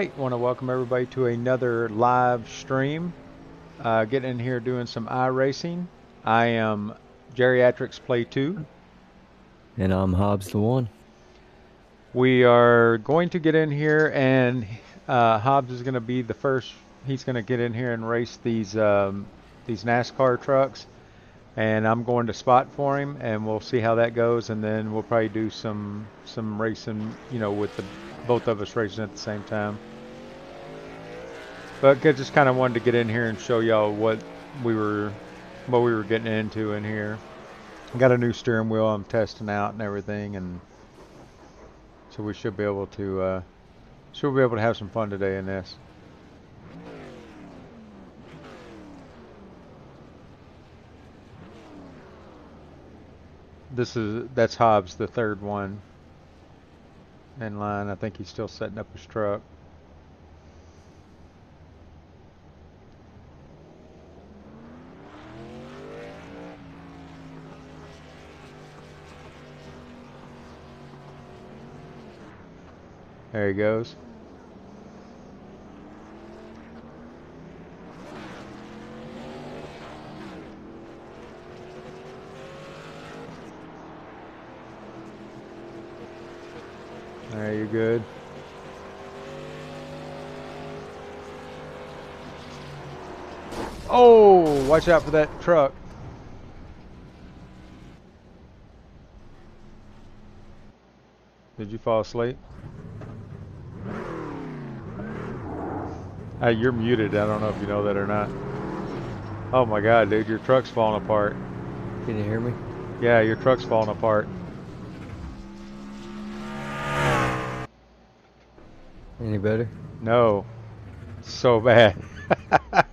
right, want to welcome everybody to another live stream. Uh, getting in here doing some iRacing. I am Geriatrics Play Too. And I'm Hobbs the One. We are going to get in here, and uh, Hobbs is going to be the first. He's going to get in here and race these um, these NASCAR trucks, and I'm going to spot for him, and we'll see how that goes, and then we'll probably do some some racing, you know, with the both of us racing at the same time. But I just kind of wanted to get in here and show y'all what we were what we were getting into in here. Got a new steering wheel I'm testing out and everything, and so we should be able to uh, should be able to have some fun today in this. This is that's Hobbs, the third one in line. I think he's still setting up his truck. There he goes. There you good. Oh, watch out for that truck. Did you fall asleep? Hey, you're muted. I don't know if you know that or not. Oh my god, dude, your truck's falling apart. Can you hear me? Yeah, your truck's falling apart. Any better? No. So bad.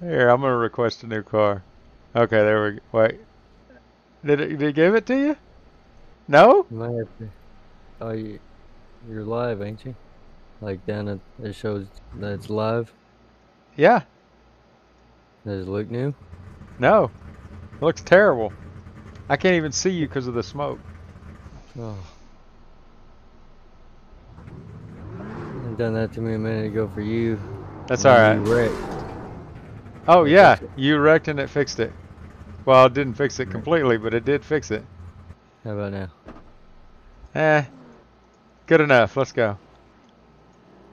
Here, I'm gonna request a new car. Okay, there we go. Wait. Did it, did it give it to you? No? You might have to. Oh, you, you're live, ain't you? Like down at it shows that it's live. Yeah. Does it look new? No. It looks terrible. I can't even see you because of the smoke. Oh. You done that to me a minute ago for you. That's all right. Wrecked. Oh It yeah, you wrecked and it fixed it. Well, it didn't fix it completely, but it did fix it. How about now? Eh. Good enough. Let's go.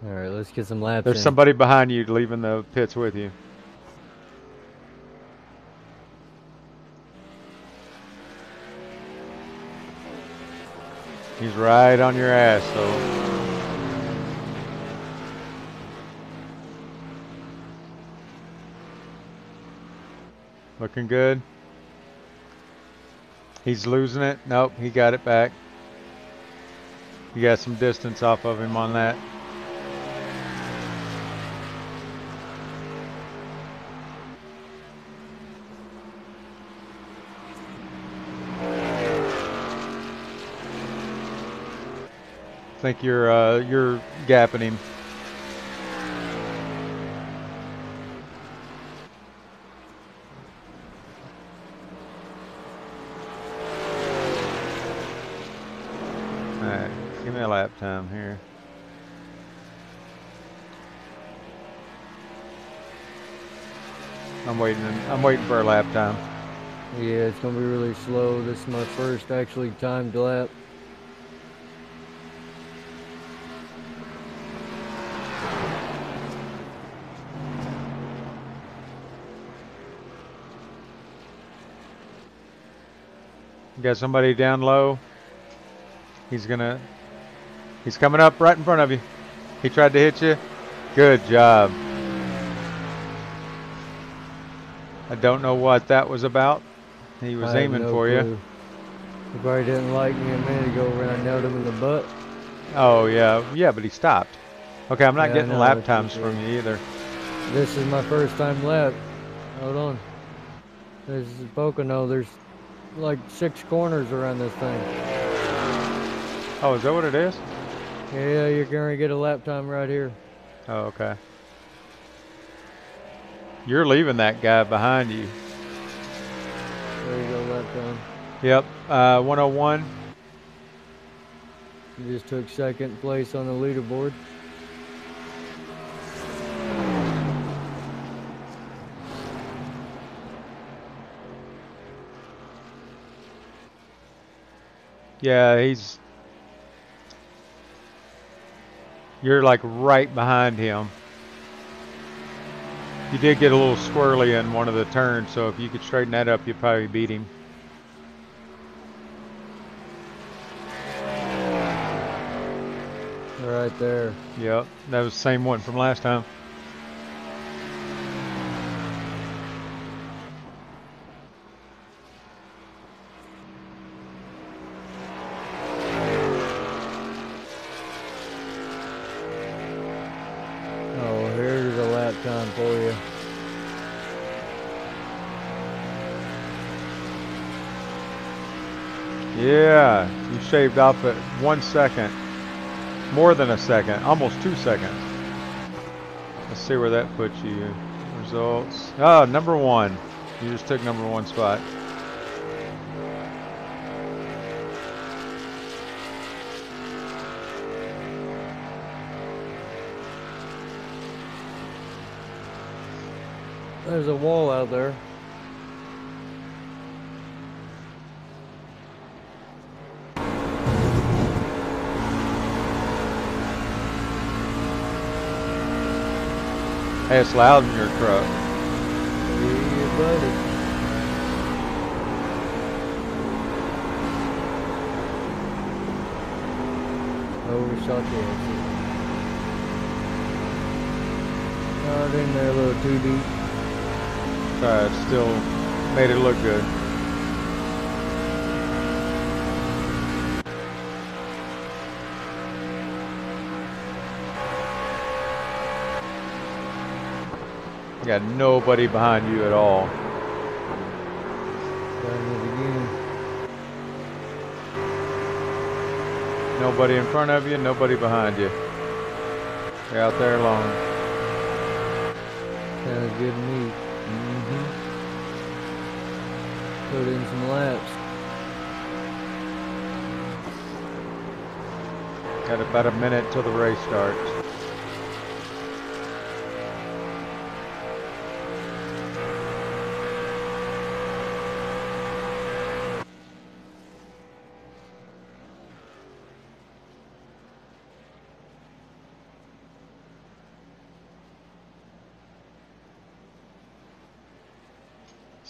All right, let's get some laps There's in. somebody behind you leaving the pits with you. He's right on your ass, so. Looking good. He's losing it. Nope, he got it back. You got some distance off of him on that. Think you're uh, you're gapping him. Alright, give me a lap time here. I'm waiting. I'm waiting for a lap time. Yeah, it's gonna be really slow. This is my first actually timed lap. Got somebody down low. He's gonna. He's coming up right in front of you. He tried to hit you. Good job. I don't know what that was about. He was aiming no for you. clue. He probably didn't like me a minute ago when I nailed him in the butt. Oh yeah, yeah, but he stopped. Okay, I'm not Yeah, getting lap times from you either. This is my first time lap. Hold on. This is Pocono. There's like six corners around this thing. Oh, is that what it is? Yeah, you're gonna get a lap time right here. Oh, okay. You're leaving that guy behind you. There you go, lap time. Yep, uh, 101. You just took second place on the leaderboard. Yeah, he's. You're like right behind him. You did get a little squirrely in one of the turns, so if you could straighten that up, you'd probably beat him. Right there. Yep, that was the same one from last time. Oh, here's a lap time for you. Yeah, you shaved off at one second. More than a second, almost two seconds. Let's see where that puts you. Results. Ah, number one. You just took number one spot. There's a wall out there. Hey, it's loud in your truck. Yeah, buddy. Overshot the exit. Got in there a little too deep. Still made it look good. You got nobody behind you at all. Trying it again. Nobody in front of you, nobody behind you. You're out there alone. Sounds good to me. hmm Put in some laps. Got about a minute till the race starts.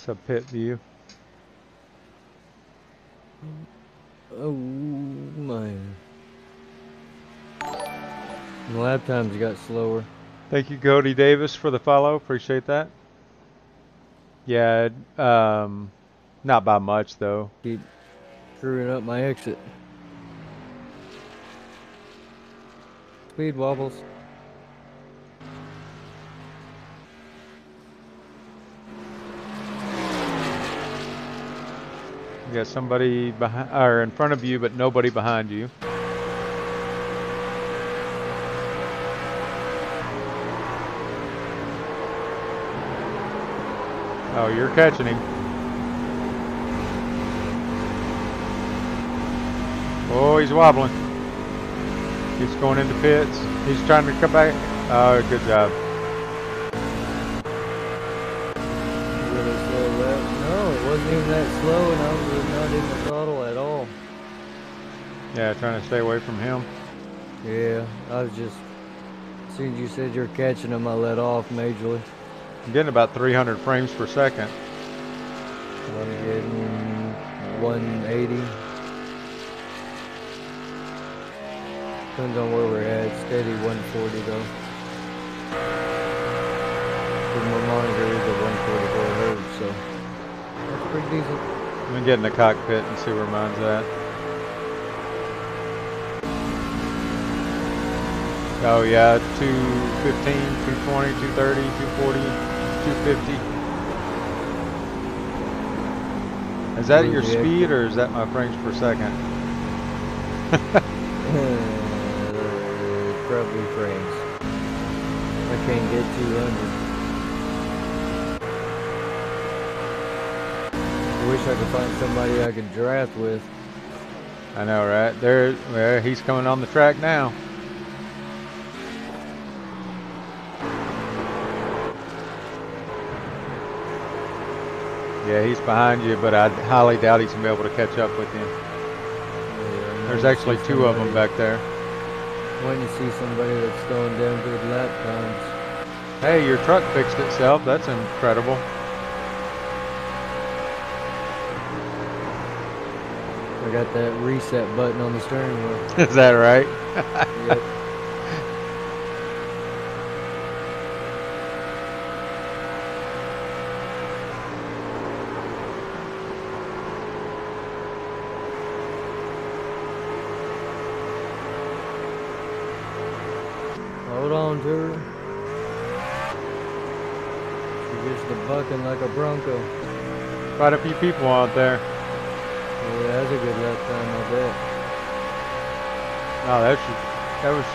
Sub pit view. Oh man. The lap times got slower. Thank you, Cody Davis, for the follow. Appreciate that. Yeah, um, not by much though. Keep screwing up my exit. Speed wobbles. Got somebody behind or in front of you, but nobody behind you. Oh, you're catching him. Oh, he's wobbling. He's going into pits. He's trying to come back. Oh, good job. Really slow lap. No, it wasn't even that slow, and I was not in the throttle at all. Yeah, trying to stay away from him. Yeah, I was just. As soon as you said you're catching him, I let off majorly. I'm getting about 300 frames per second. I'm getting 180. Depends on where we're at. Steady 140 though. My monitor is at 144 hertz, so that's pretty decent. I'm gonna get in the cockpit and see where mine's at. Oh yeah, 215, 220, 230, 240, 250. Is that your speed or is that my frames per second? Uh, probably frames. I can't get 200. I wish I could find somebody I could draft with. I know, right? There, there, he's coming on the track now. Yeah, he's behind you, but I highly doubt he's gonna be able to catch up with you. There's actually two of them back there. When you see somebody that's going down good lap times, Hey, your truck fixed itself. That's incredible. I got that reset button on the steering wheel. Is that right? Yep. Hold on to her. She gets to bucking like a bronco. Quite a few people out there. Yeah, that's a good lap time, I bet. Oh, that's your, that was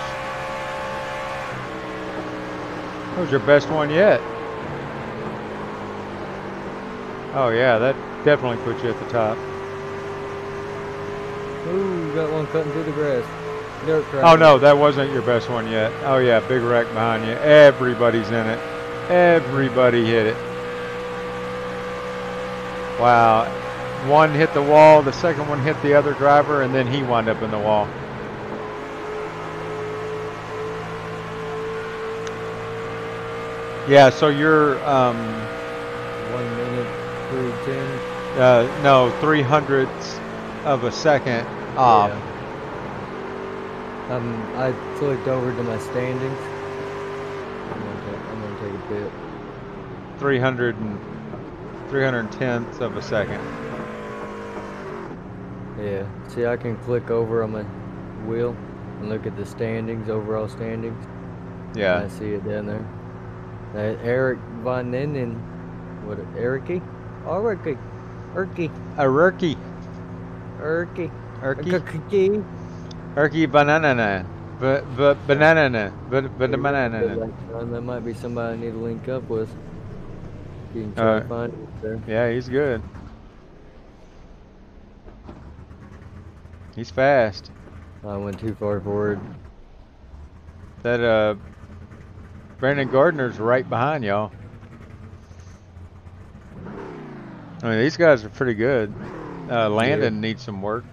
that was your best one yet. Oh yeah, that definitely puts you at the top. Ooh, got one cutting through the grass. Dirt Oh no, that wasn't your best one yet. Oh yeah, big wreck behind you. Everybody's in it. Everybody hit it. Wow. One hit the wall, the second one hit the other driver, and then he wound up in the wall. Yeah, so you're um, One minute through ten. uh, no three hundredths of a second off. Yeah. Um, I clicked over to my standings. I'm gonna, ta- I'm gonna take a bit. 300 and 310th of a second. Yeah. See, I can click over on my wheel and look at the standings, overall standings. Yeah. I see it down there. That Eric Von Ninden, what? Ericy? Oh, Ericy, Erky, A rookie. Erky, Erky. Erky. Erky banana. But but banana. But but banana. That might be somebody I need to link up with. You can try Alright. to find there. Yeah, he's good. He's fast. I went too far forward. That uh Brandon Gardner's right behind y'all. I mean, these guys are pretty good. Uh, Landon needs some work.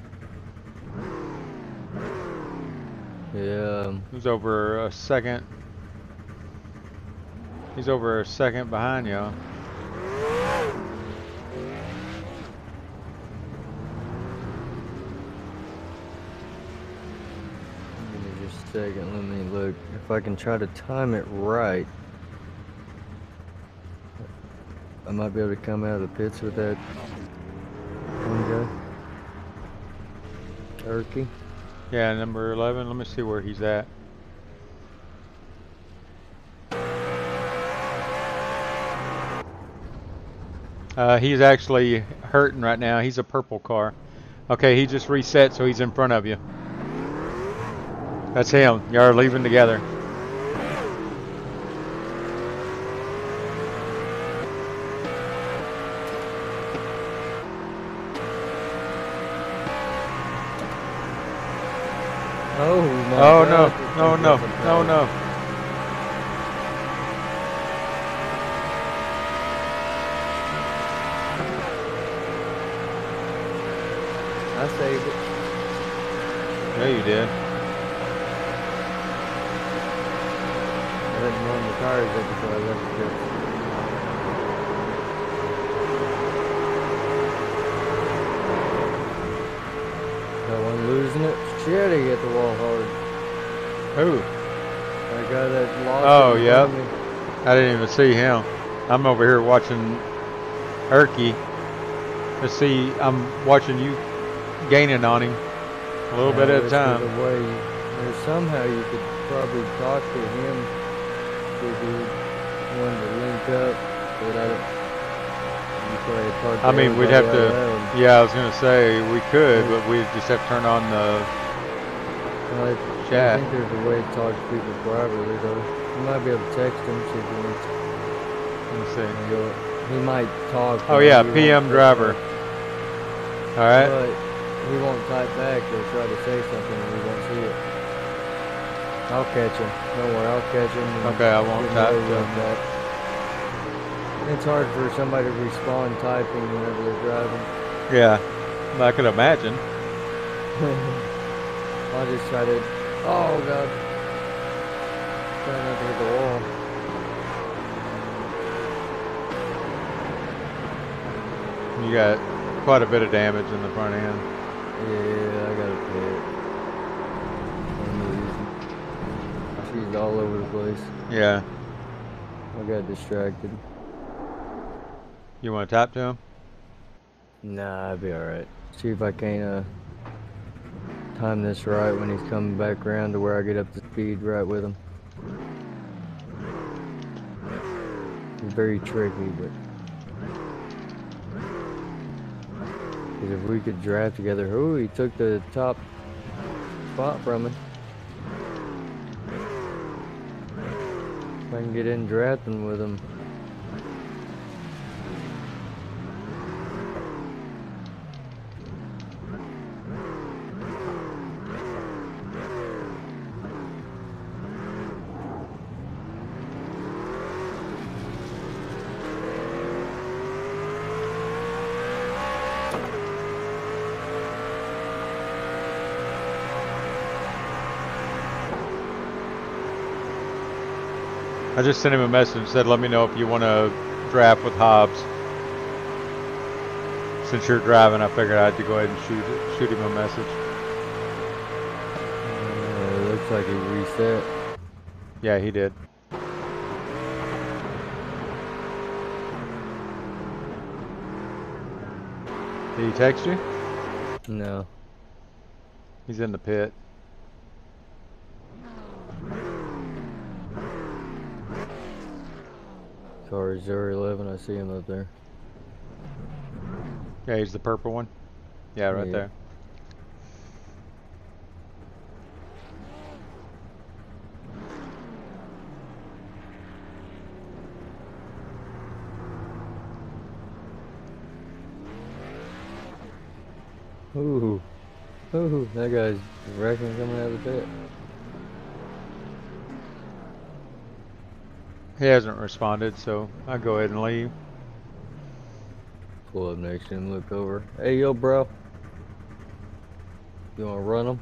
Yeah. He's over a second. He's over a second behind y'all. Give me just a second. Let me look. If I can try to time it right, I might be able to come out of the pits with that one guy. Turkey. Yeah, number 11. Let me see where he's at. Uh, he's actually hurting right now. He's a purple car. Okay, he just reset, so he's in front of you. That's him. Y'all are leaving together. Oh Oh no, no, thing no, doesn't no, time. no. See him. I'm over here watching Erky. Let's see, I'm watching you gaining on him a little bit at a time. the way. Somehow you could probably talk to him if you wanted to link up, but I don't. You to I mean, we'd have to, loud. yeah, I was going to say we could, but we just have to turn on the, Well, I, chat. I think there's a way to talk to people privately, though. You might be able to text him, see if he wants let me see. to He might talk. Oh yeah, PM driver. All right. But he won't type back or try to say something and we won't see it. I'll catch him. Don't worry, I'll catch him. Okay, I won't type another to one It's hard for somebody to respond typing whenever they're driving. Yeah, I could imagine. I'll just tried to. Oh god. Trying not to hit the wall. You got quite a bit of damage in the front end. Yeah, I got a pit. She's all over the place. Yeah. I got distracted. You want to tap to him? Nah, I'll be alright. See if I can uh, time this right when he's coming back around to where I get up to speed right with him. It's very tricky, but. Because if we could draft together. Ooh, he took the top spot from me. If I can get in drafting with him. I just sent him a message and said, let me know if you want to draft with Hobbs. Since you're driving, I figured I'd go ahead and shoot shoot him a message. Uh, it looks like he reset. Yeah, he did. Did he text you? No. He's in the pit. Car 011, I see him up there. Yeah, he's the purple one. Yeah, right Yeah. there. Ooh. Ooh, that guy's wrecking coming out of the pit. He hasn't responded, so I'll go ahead and leave. Pull up next to him, look over. Hey, yo, bro. You wanna run him?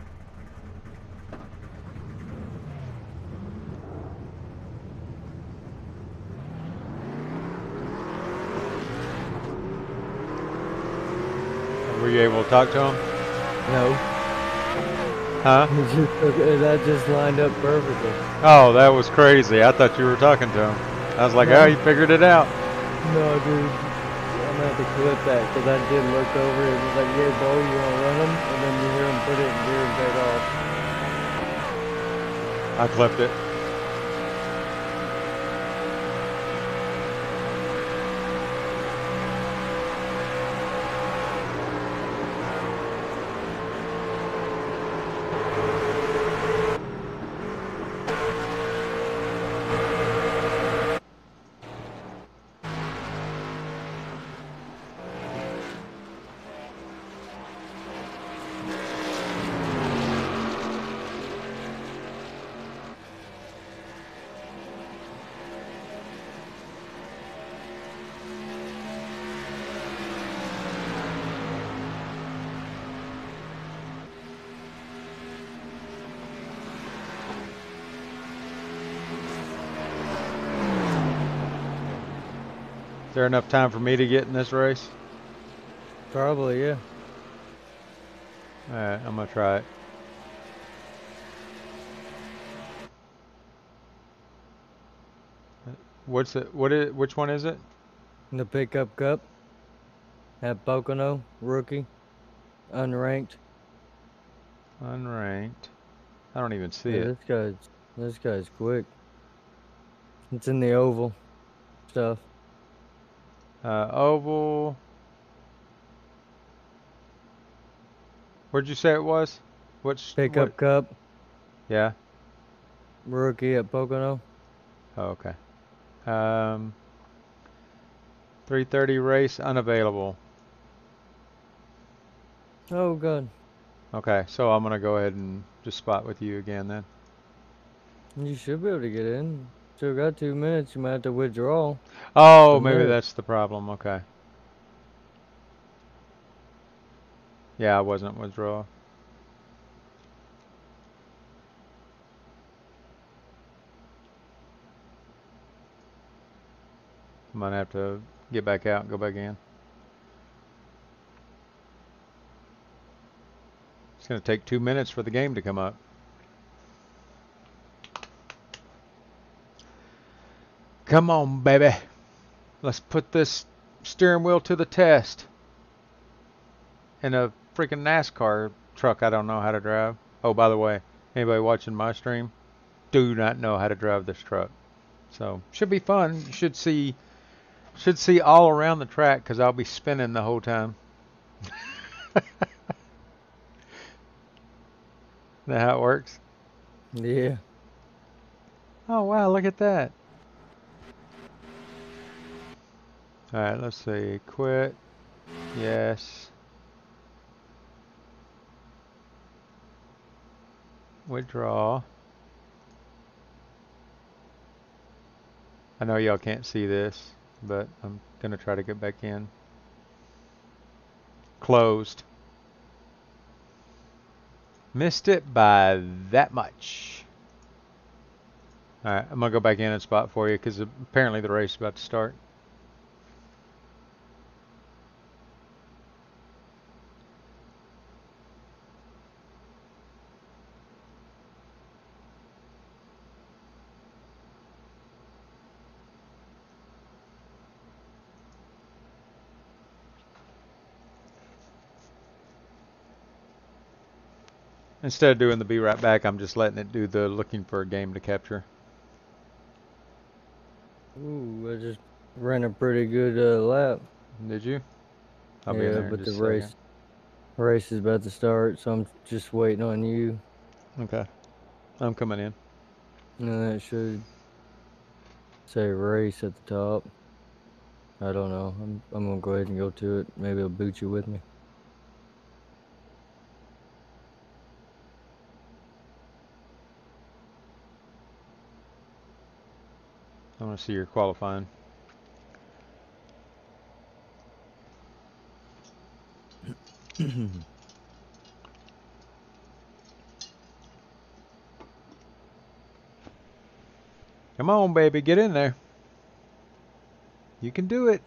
Were you able to talk to him? No. Huh? Took- uh, that just lined up perfectly. Oh, that was crazy. I thought you were talking to him. I was like, No. oh, you figured it out. No, dude. I'm gonna have to clip that because I did look over. It was like, yeah, bro, you wanna run him? And then you hear him put it in gear and take off. I clipped it. There enough time for me to get in this race? Probably, yeah. Alright, I'm gonna try it. What's it? What is? Which one is it? The pickup cup. At Pocono, rookie. Unranked. Unranked. I don't even see Yeah, it. this guy's this guy's quick. It's in the oval stuff. Uh, oval. Where'd you say it was? Which Pickup what- cup, Yeah. rookie at Pocono. Oh, okay. Um. 3:30 race unavailable. Oh good. Okay, so I'm gonna go ahead and just spot with you again then. You should be able to get in. Still got two minutes. You might have to withdraw. Oh, maybe that's the problem. Okay. Yeah, I wasn't withdraw. Might have to get back out and go back in. It's going to take two minutes for the game to come up. Come on, baby. Let's put this steering wheel to the test. In a freaking NASCAR truck I don't know how to drive. Oh, by the way, anybody watching my stream, do not know how to drive this truck. So, should be fun. You should see should see all around the track cuz I'll be spinning the whole time. that how it works? Yeah. Oh, wow, look at that. All right, let's see. Quit. Yes. Withdraw. I know y'all can't see this, but I'm going to try to get back in. Closed. Missed it by that much. Alright, I'm going to go back in and spot for you because apparently the race is about to start. Instead of doing the be right back, I'm just letting it do the looking for a game to capture. Ooh, I just ran a pretty good uh, lap. Did you? I'll yeah, be in there in but the race second. race is about to start, so I'm just waiting on you. Okay. I'm coming in. And that should say race at the top. I don't know. I'm I'm gonna go ahead and go to it. Maybe I'll boot you with me. I want to see your qualifying. Come on, baby, get in there. You can do it.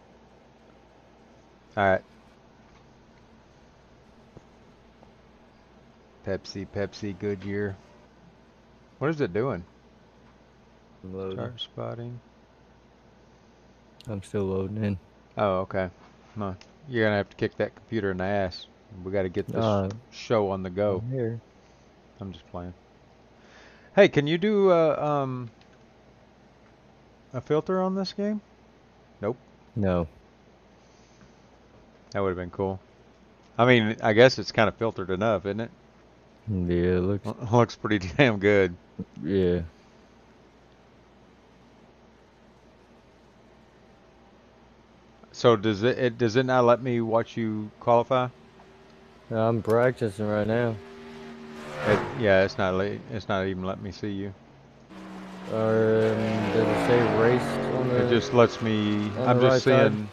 All right. Pepsi, Pepsi, Goodyear. What is it doing? Loading. Start spotting. I'm still loading in. Oh, okay. No, you're gonna have to kick that computer in the ass. We got to get this Uh, show on the go. I'm here. I'm just playing. Hey, can you do uh, um a filter on this game? Nope. No. That would have been cool. I mean, I guess it's kind of filtered enough, isn't it? Yeah, it looks. Looks pretty damn good. Yeah. So does it, it does it not let me watch you qualify? I'm practicing right now. It, yeah, it's not it's not even letting me see you. Um, does it say race on the? It just lets me. I'm just right side? seeing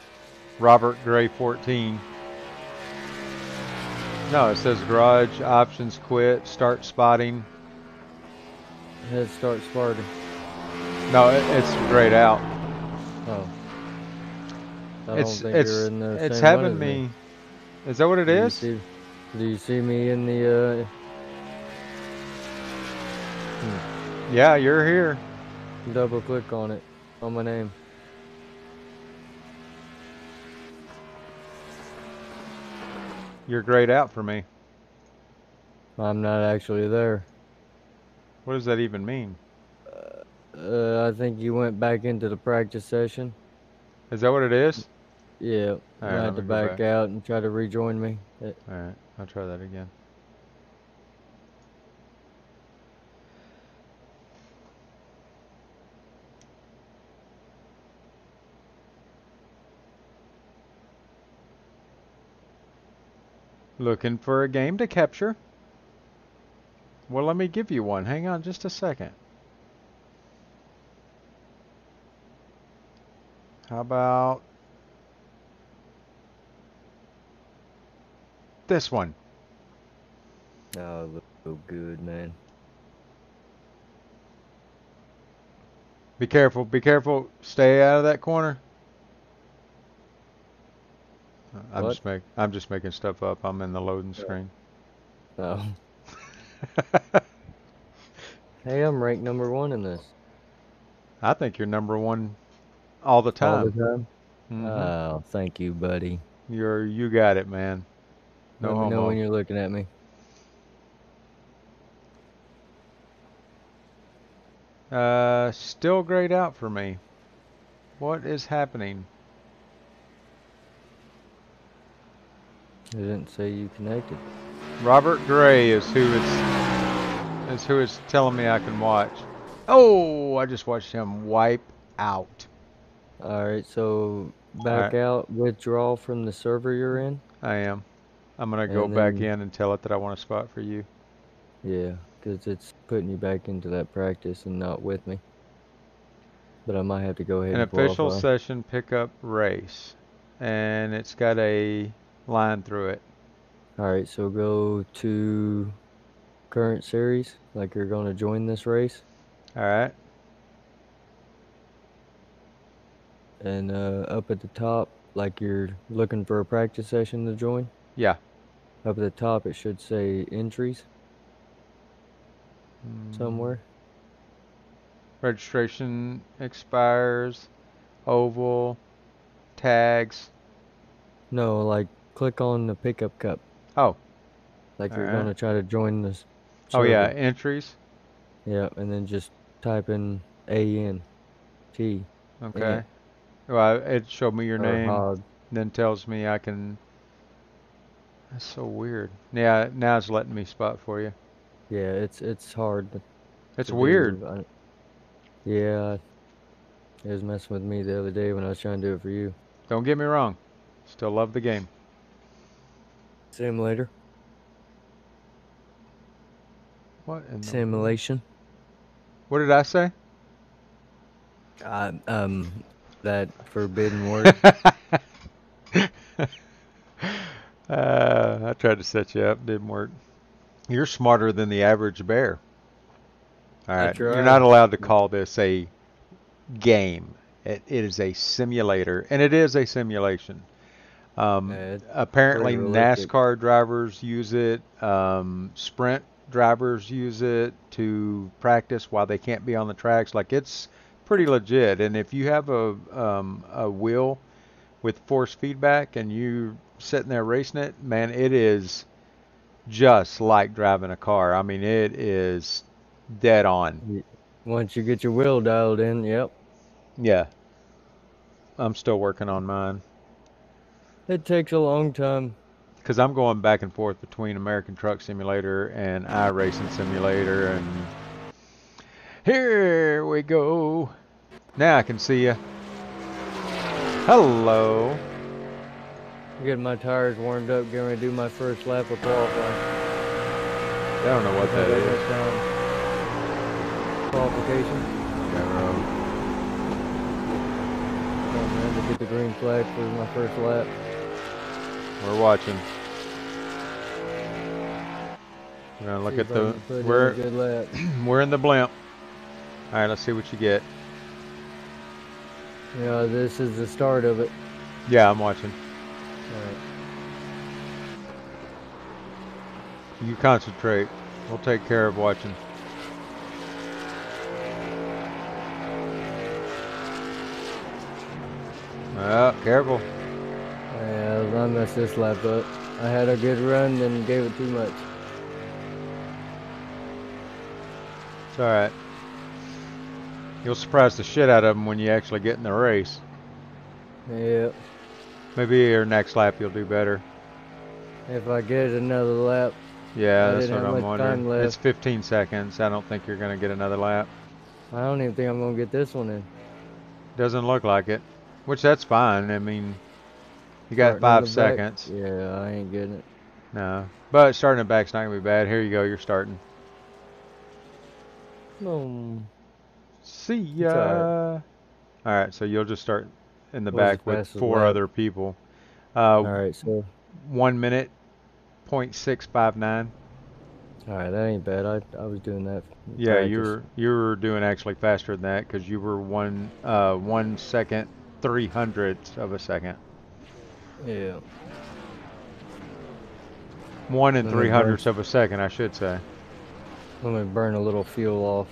Robert Gray 14. No, it says garage options quit start spotting. Head start Spartan. No, it, it's grayed out. Oh. I it's don't think it's you're in the it's having as me. Is that what it Do you is? see- do you see me in the Yeah, you're here. uh, double click on it on my name? You're grayed out for me. I'm not actually there. What does that even mean? Uh, I think you went back into the practice session. Is that what it is? Yeah, All I right, had to back back. out and try to rejoin me. Uh, All right, I'll try that again. Looking for a game to capture? Well, let me give you one. Hang on just a second. How about this one? Oh, it looks so good, man. Be careful, be careful. Stay out of that corner. I'm What? just make I'm just making stuff up. I'm in the loading screen. Oh. Hey, I'm ranked number one in this. I think you're number one all the All time. the time. Mhm. Oh, thank you, buddy. you're you got it, man. No Let me know when you're looking at me. Uh, still grayed out for me. What is happening? I didn't say you connected. Robert Gray is who it's is who is telling me I can watch. Oh, I just watched him wipe out. All right, so back Alright. out, withdraw from the server you're in. I am. I'm gonna go back then- in and tell it that I want a spot for you. Yeah, because it's putting you back into that practice and not with me. But I might have to go ahead and pull An official session pickup race, and it's got a line through it. All right, so go to current series, like you're going to join this race, All right. and uh, up at the top, like you're looking for a practice session to join. Yeah. Up at the top, it should say entries Mm, somewhere. Registration expires. Oval. Tags. No, like click on the pickup cup. Oh. Like you're Alright. going to try to join this. Oh yeah, entries. Yeah, and then just type in A N T Okay. Well, it showed me your or name, Hog. then tells me I can. That's so weird. Yeah, now it's letting me spot for you. Yeah, it's it's hard. to- It's to weird. I- yeah, it was messing with me the other day when I was trying to do it for you. Don't get me wrong. Still love the game. Simulator, What in simulation. What did I say? Uh, um, that forbidden word. uh, I tried to set you up, didn't work. You're smarter than the average bear. All right, you're not allowed to call this a game. It, it is a simulator, and it is a simulation. Um, apparently. NASCAR drivers use it. Um, sprint drivers use it to practice while they can't be on the tracks. Like it's pretty legit. And if you have a um, a wheel with force feedback and you sitting there racing it, man, it is just like driving a car. I mean, it is dead on. Once you get your wheel dialed in, yep. Yeah. I'm still working on mine It takes a long time. because I'm going back and forth between American Truck Simulator and iRacing Simulator, and here we go. Now I can see you. Hello. Getting my tires warmed up, getting ready to do my first lap of qualifying. I don't know what that Okay, is. Qualification. Going oh, around to get the green flag for my first lap. We're watching. We're gonna look at the. can put in a We're we're in the blimp. All right, let's see what you get. Yeah, this is the start of it. Yeah, I'm watching. Alright. You concentrate. We'll take care of watching. Oh, careful. Yeah, I messed this lap up. I had a good run, and gave it too much. It's all right. You'll surprise the shit out of them when you actually get in the race. Yeah. Maybe your next lap you'll do better. If I get another lap, Yeah, I that's what I'm wondering. It's 15 seconds. I don't think you're gonna get another lap. I don't even think I'm gonna get this one in. Doesn't look like it. Which that's fine. I mean, you got Starting five the back- seconds. Yeah, I ain't getting it. No, but starting the back's not gonna be bad. Here you go. You're starting. Boom. See ya. All right, so you'll just start in the back the with four lap? other people. Uh, Alright, so one minute, point six five nine. alright, that ain't bad. I I was doing that. Yeah, practice. you were you were doing actually faster than that because you were one uh one second three hundredths of a second. Yeah. One and three hundredths of a second, I should say. Let me burn a little fuel off.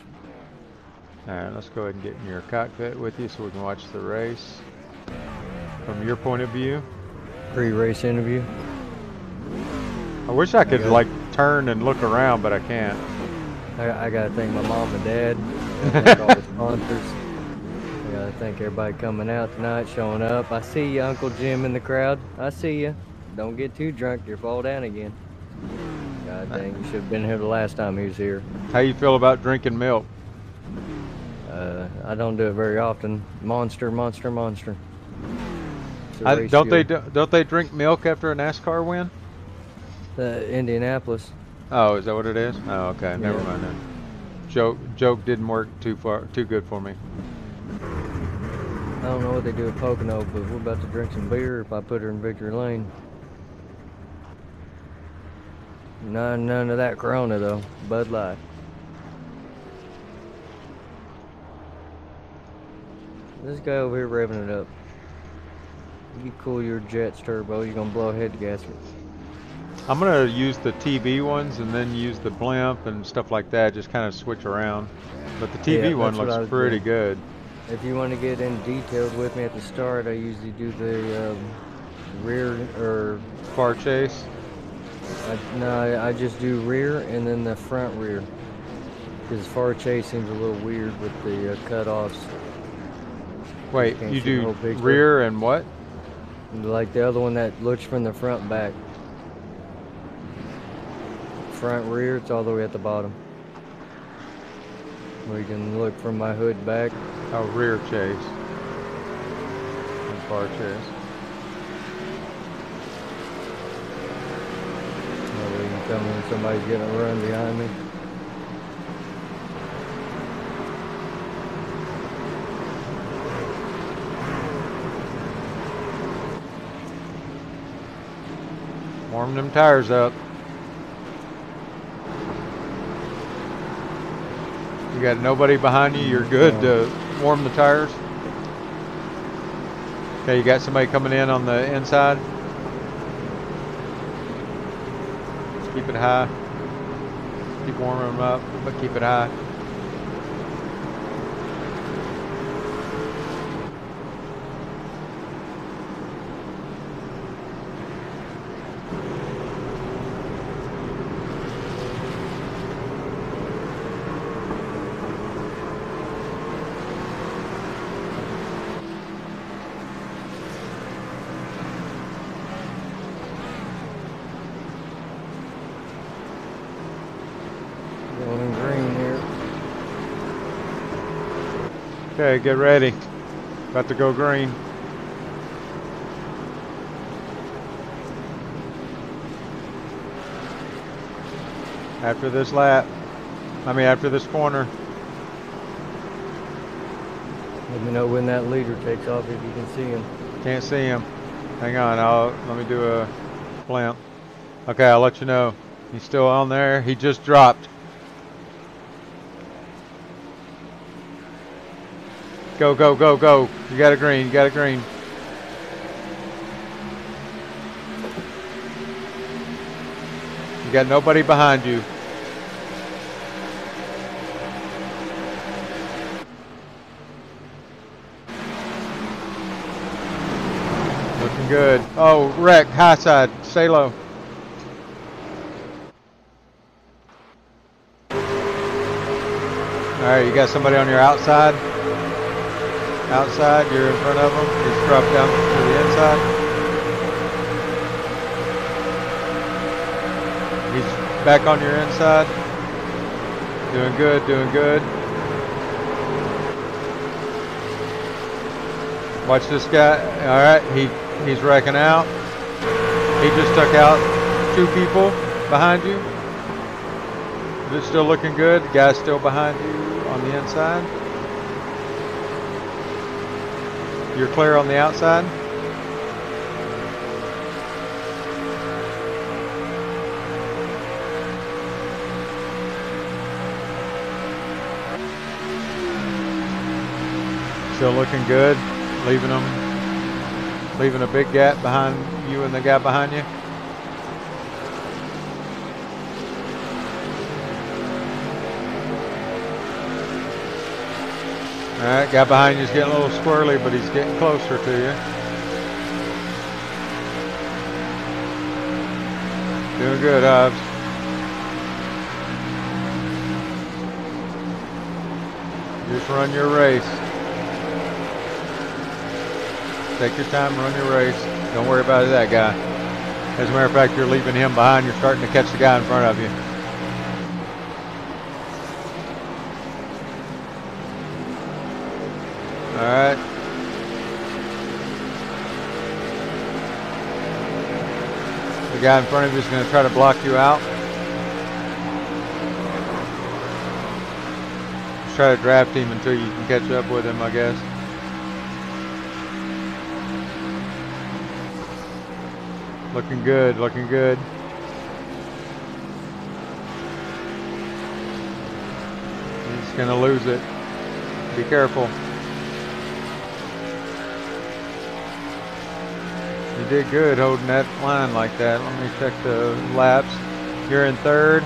All right, let's go ahead and get in your cockpit with you so we can watch the race from your point of view. Pre-race interview. I wish I could Okay. like turn and look around, but I can't. I, I gotta thank my mom and dad. I gotta thank all the sponsors. I gotta thank everybody coming out tonight, showing up. I see you, Uncle Jim, in the crowd. I see you. Don't get too drunk, you'll fall down again. God dang, you should have been here the last time he was here. How you feel about drinking milk? Uh, I don't do it very often. Monster, monster, monster. It's a I, race don't they do, don't they drink milk after a NASCAR win? Uh, Indianapolis. Oh, is that what it is? Oh, okay. Never mind then. Joke joke didn't work too far too good for me. I don't know what they do at Pocono, but we're about to drink some beer if I put her in Victory Lane. None, none of that Corona though. Bud Light. This guy over here revving it up. You cool your jet's turbo, you're gonna blow a head gasket. I'm gonna use the TV ones and then use the blimp and stuff like that. Just kind of switch around. But the TV Yeah, one that's what I looks pretty doing. good. If you want to get in detailed with me at the start, I usually do the um, rear or Far chase. I, no, I- just do rear and then the front rear. Because far chase seems a little weird with the uh, cutoffs. Wait, you do rear and what? Like the other one that looks from the front back. Front rear, it's all the way at the bottom. We can look from my hood back. Oh, rear chase. And far chase. That way you can tell me when somebody's getting a run behind me. Warm them tires up. You got nobody behind you. You're good to warm the tires. Okay, you got somebody coming in on the inside. Keep it high. Keep warming them up, but keep it high. Going in green here. Okay, get ready. About to go green. After this lap, I mean after this corner, Let me know when that leader takes off if you can see him. can't see him. Hang on, I'll let me do a blimp. Okay, I'll let you know. He's still on there. He just dropped. Go, go, go, go. You got a green, you got a green. You got nobody behind you. Looking good. Oh, wreck, high side, stay low. All right, you got somebody on your outside. Outside, you're in front of them. He's dropped down to the inside. He's back on your inside. Doing good, doing good. Watch this guy. All right, he he's wrecking out. He just took out two people behind you. It still looking good? The guy's still behind you on the inside. You're clear on the outside. Still looking good. Leaving them Leaving a big gap behind you and the guy behind you. Alright, guy behind you is getting a little squirrely, but he's getting closer to you. Doing good, Hobbs. Just run your race. Take your time, run your race. Don't worry about that guy. As a matter of fact, you're leaving him behind. You're starting to catch the guy in front of you. All right. The guy in front of you is going to try to block you out. Just try to draft him until you can catch up with him, I guess. Looking good, looking good. He's going to lose it. Be careful. You did good holding that line like that. Let me check the laps. You're in third.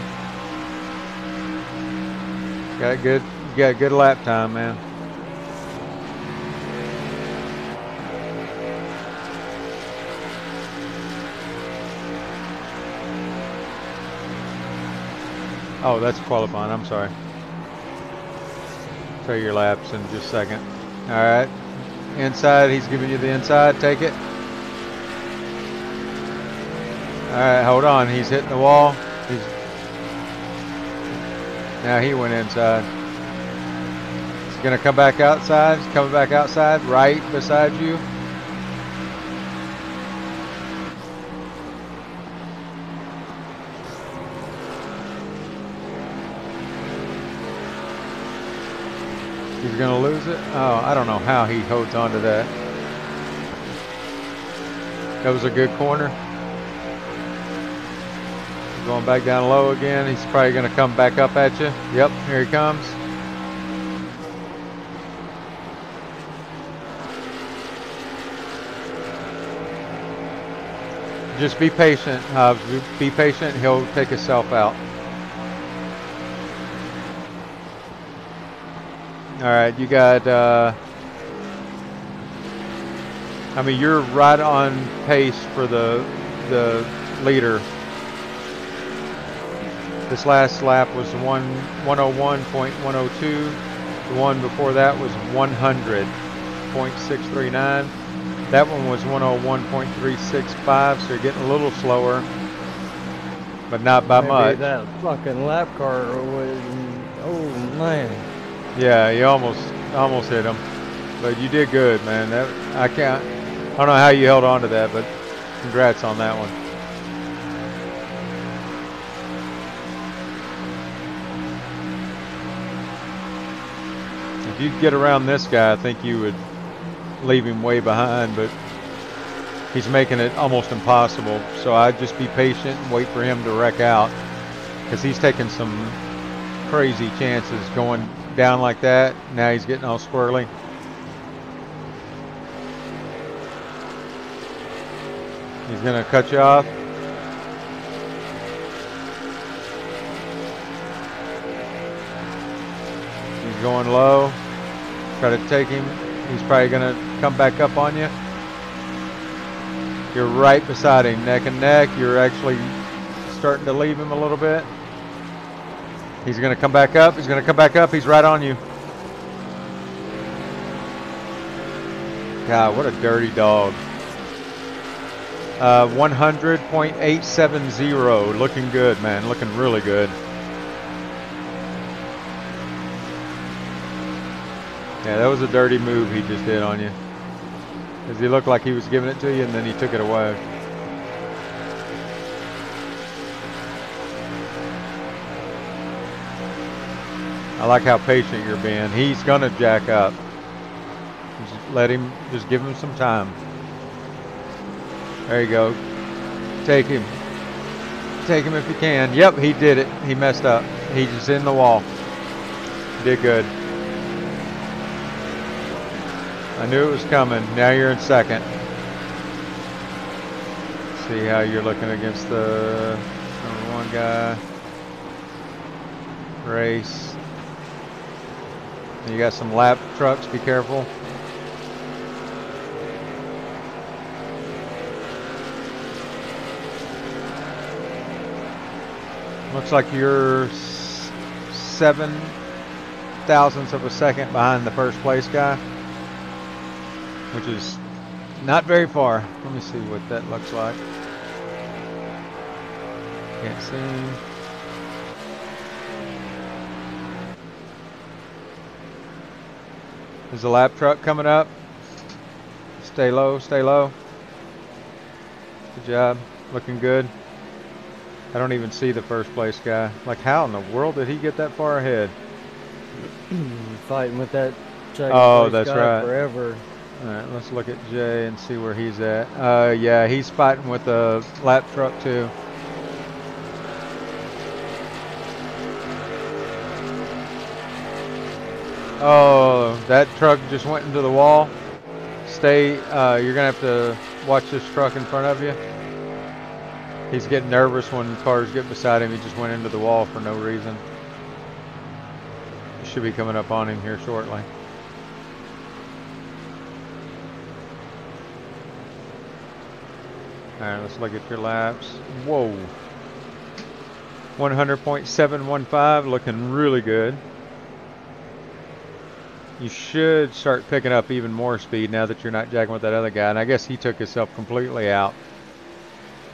Got good. Got good lap time, man. Oh, that's qualifying. I'm sorry. Tell your laps in just a second. All right. Inside, he's giving you the inside. Take it. All right, hold on. He's hitting the wall. He's now he went inside. He's gonna come back outside. He's coming back outside, right beside you. He's gonna lose it. Oh, I don't know how he holds on to that. That was a good corner. Going back down low again. He's probably going to come back up at you. Yep, here he comes. Just be patient, Hobbs. Be patient. He'll take himself out. All right, you got. Uh, I mean, you're right on pace for the the leader this last lap was one 101.102. The one before that was 100.639. That one was 101.365, so you're getting a little slower, but not by Maybe much. That fucking lap car was. Oh man. Yeah, you almost almost hit him, but you did good, man. That I can't. I don't know how you held on to that, but congrats on that one. If you get around this guy, I think you would leave him way behind, but he's making it almost impossible. So I'd just be patient and wait for him to wreck out because he's taking some crazy chances going down like that. Now he's getting all squirrely. He's going to cut you off. He's going low. Try to take him. He's probably going to come back up on you. You're right beside him, neck and neck. You're actually starting to leave him a little bit. He's going to come back up. He's going to come back up. He's right on you. God, what a dirty dog. Uh, 100.870. Looking good, man. Looking really good. Yeah, that was a dirty move he just did on you. Because he looked like he was giving it to you and then he took it away. I like how patient you're being. He's going to jack up. Just let him, just give him some time. There you go. Take him. Take him if you can. Yep, he did it. He messed up. He's just in the wall. Did good. I knew it was coming. Now you're in second. See how you're looking against the number one guy. Race. You got some lap trucks, be careful. Looks like you're seven thousandths of a second behind the first place guy, which is not very far. Let me see what that looks like. Can't see. There's a lap truck coming up. Stay low, stay low. Good job. Looking good. I don't even see the first place guy. Like, how in the world did he get that far ahead? Fighting with that Oh, that's right. forever. All right, let's look at Jay and see where he's at. Uh, yeah, he's fighting with a lap truck too. Oh, that truck just went into the wall. Stay, uh, you're gonna have to watch this truck in front of you. He's getting nervous when cars get beside him. He just went into the wall for no reason. Should be coming up on him here shortly. Alright, let's look at your laps. Whoa. 100.715, looking really good. You should start picking up even more speed now that you're not jacking with that other guy. And I guess he took himself completely out.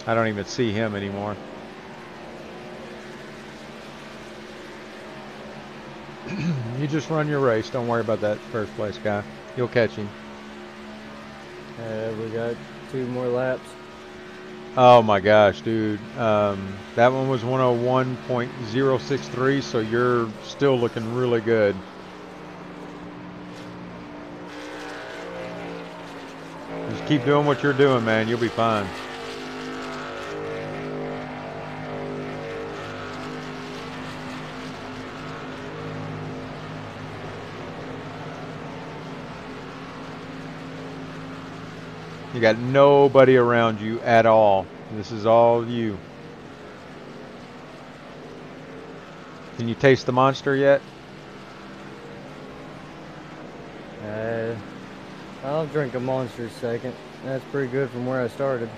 I don't even see him anymore. you just run your race. Don't worry about that first place guy. You'll catch him. Uh, we got two more laps. Oh my gosh, dude. Um, that one was 101.063, so you're still looking really good. Just keep doing what you're doing, man. You'll be fine. You got nobody around you at all. This is all you. Can you taste the monster yet? Uh, I'll drink a monster second. That's pretty good from where I started.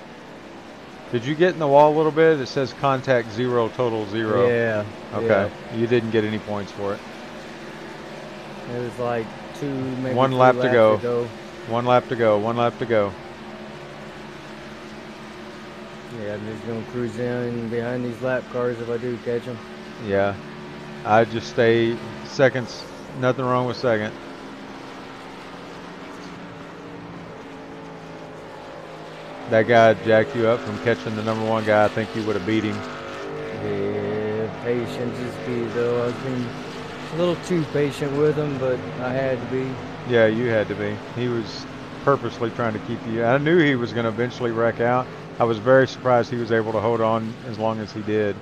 Did you get in the wall a little bit? It says contact zero, total zero. Yeah. Okay. You didn't get any points for it. It was like two, maybe One lap to go. ago. One lap to go. One lap to go. Yeah, I'm just gonna cruise in behind these lap cars if I do catch them. Yeah. I just stay seconds. Nothing wrong with second. That guy jacked you up from catching the number one guy. I think you would have beat him. Yeah, patience is key though. I was being a little too patient with him, but I had to be. Yeah, you had to be. He was purposely trying to keep you. I knew he was going to eventually wreck out. I was very surprised he was able to hold on as long as he did.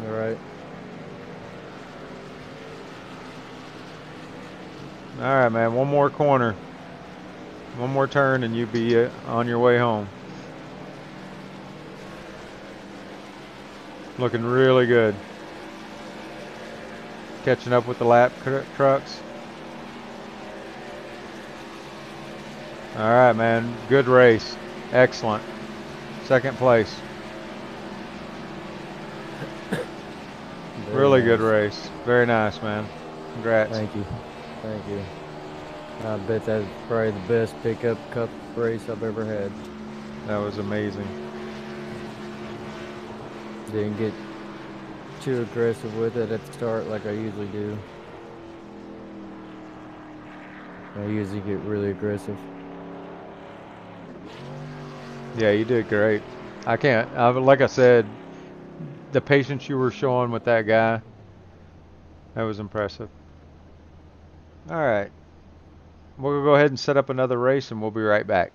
All right. All right, man. One more corner. One more turn and you'll be uh, on your way home. Looking really good. Catching up with the lap trucks. All right, man. Good race. Excellent. Second place. Really good race. Very nice, man. Congrats. Thank you. Thank you. I bet that's probably the best pickup cup race I've ever had. That was amazing. Didn't get too aggressive with it at the start like I usually do. I usually get really aggressive. Yeah, you did great. I can't. I, like I said, the patience you were showing with that guy, that was impressive. All right. We'll go ahead and set up another race and we'll be right back.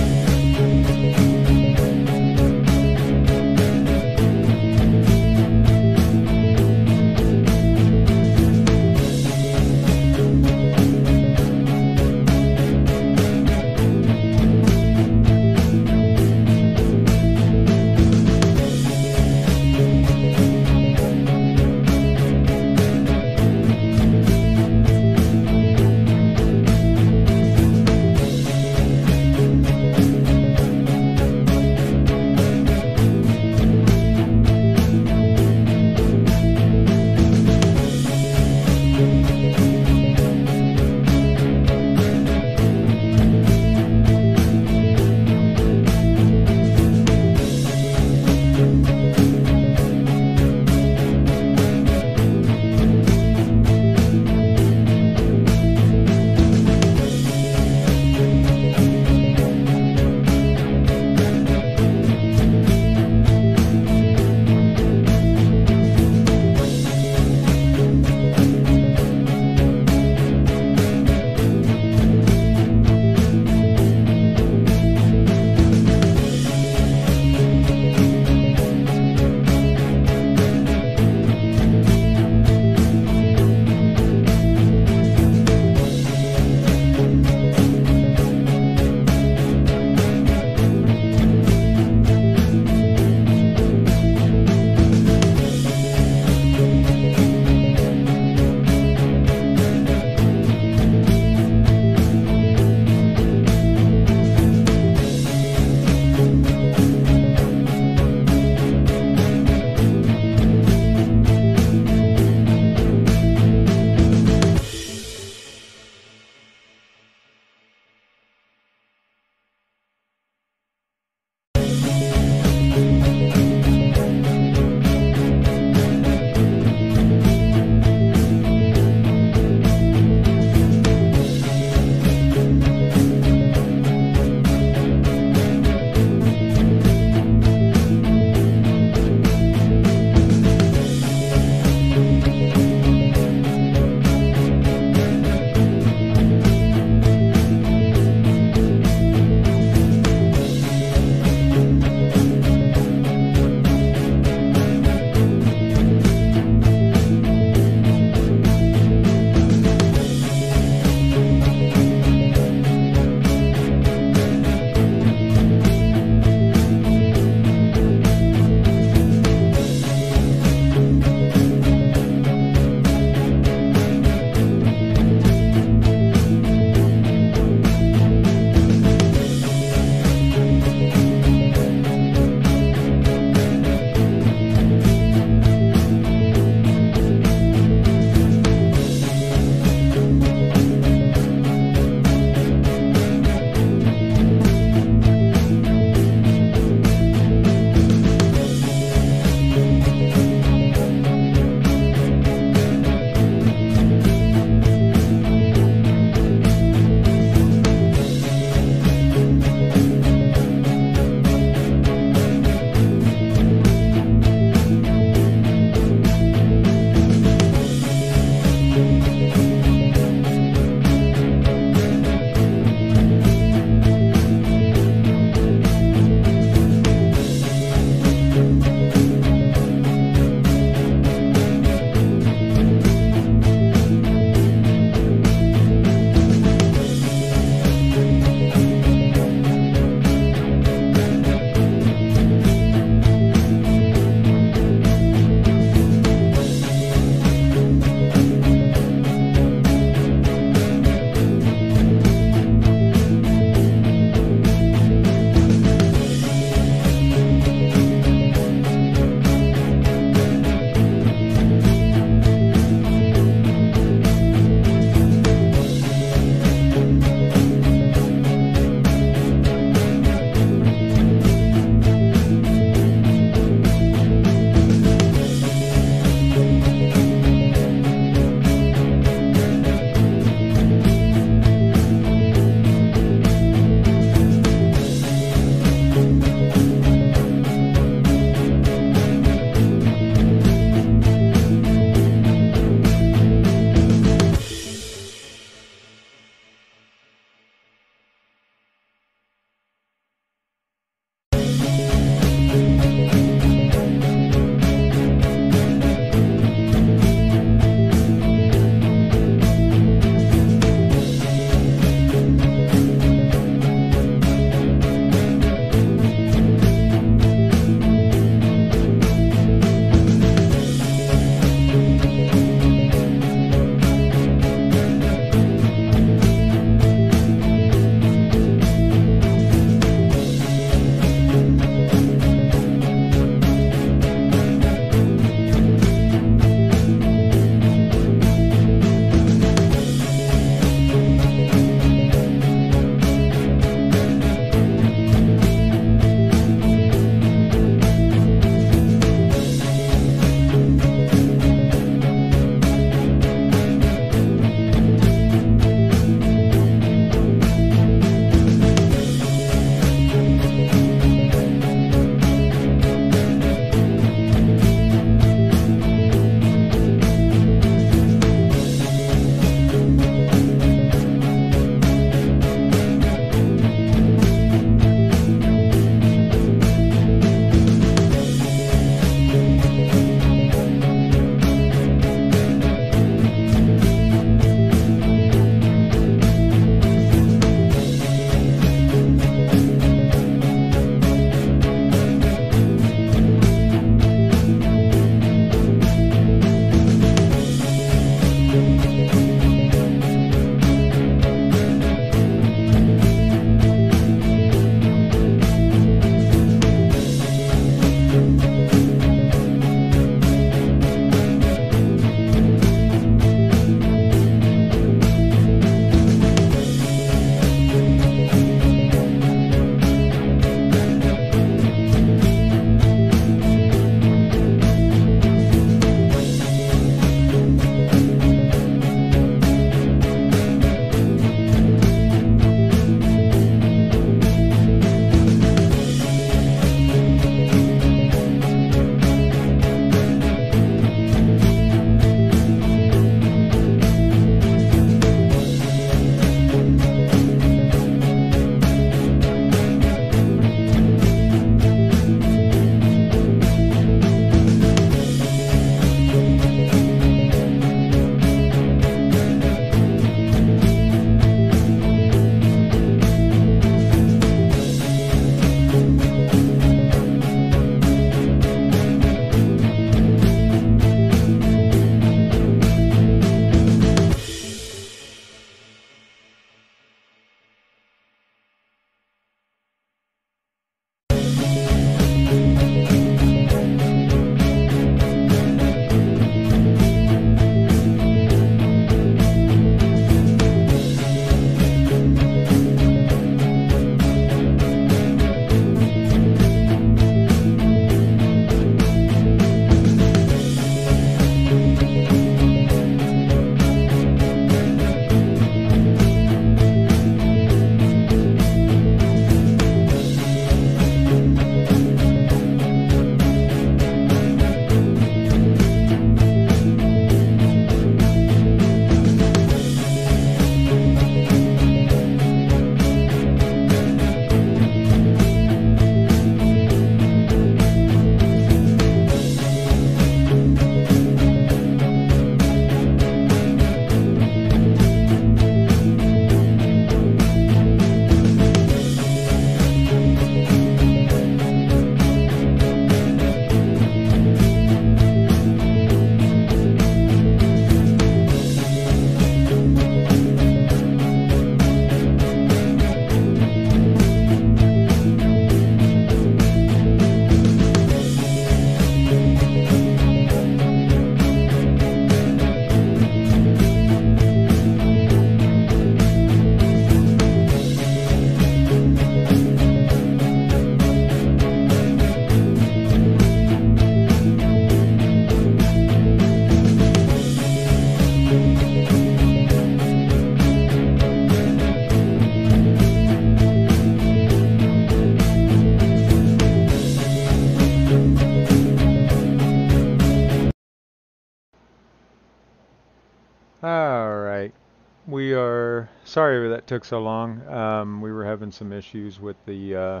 Sorry that took so long. Um, we were having some issues with the uh,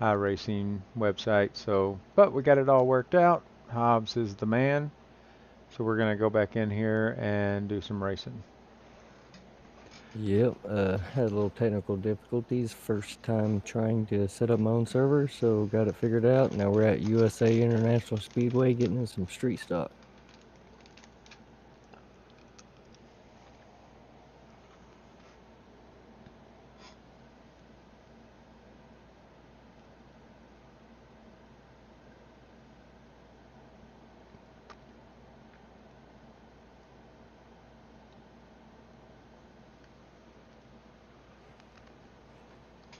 iRacing website, so but we got it all worked out. Hobbs is the man. So we're gonna go back in here and do some racing. Yep, uh, had a little technical difficulties first time trying to set up my own server, so got it figured out. Now we're at USA International Speedway getting in some street stock.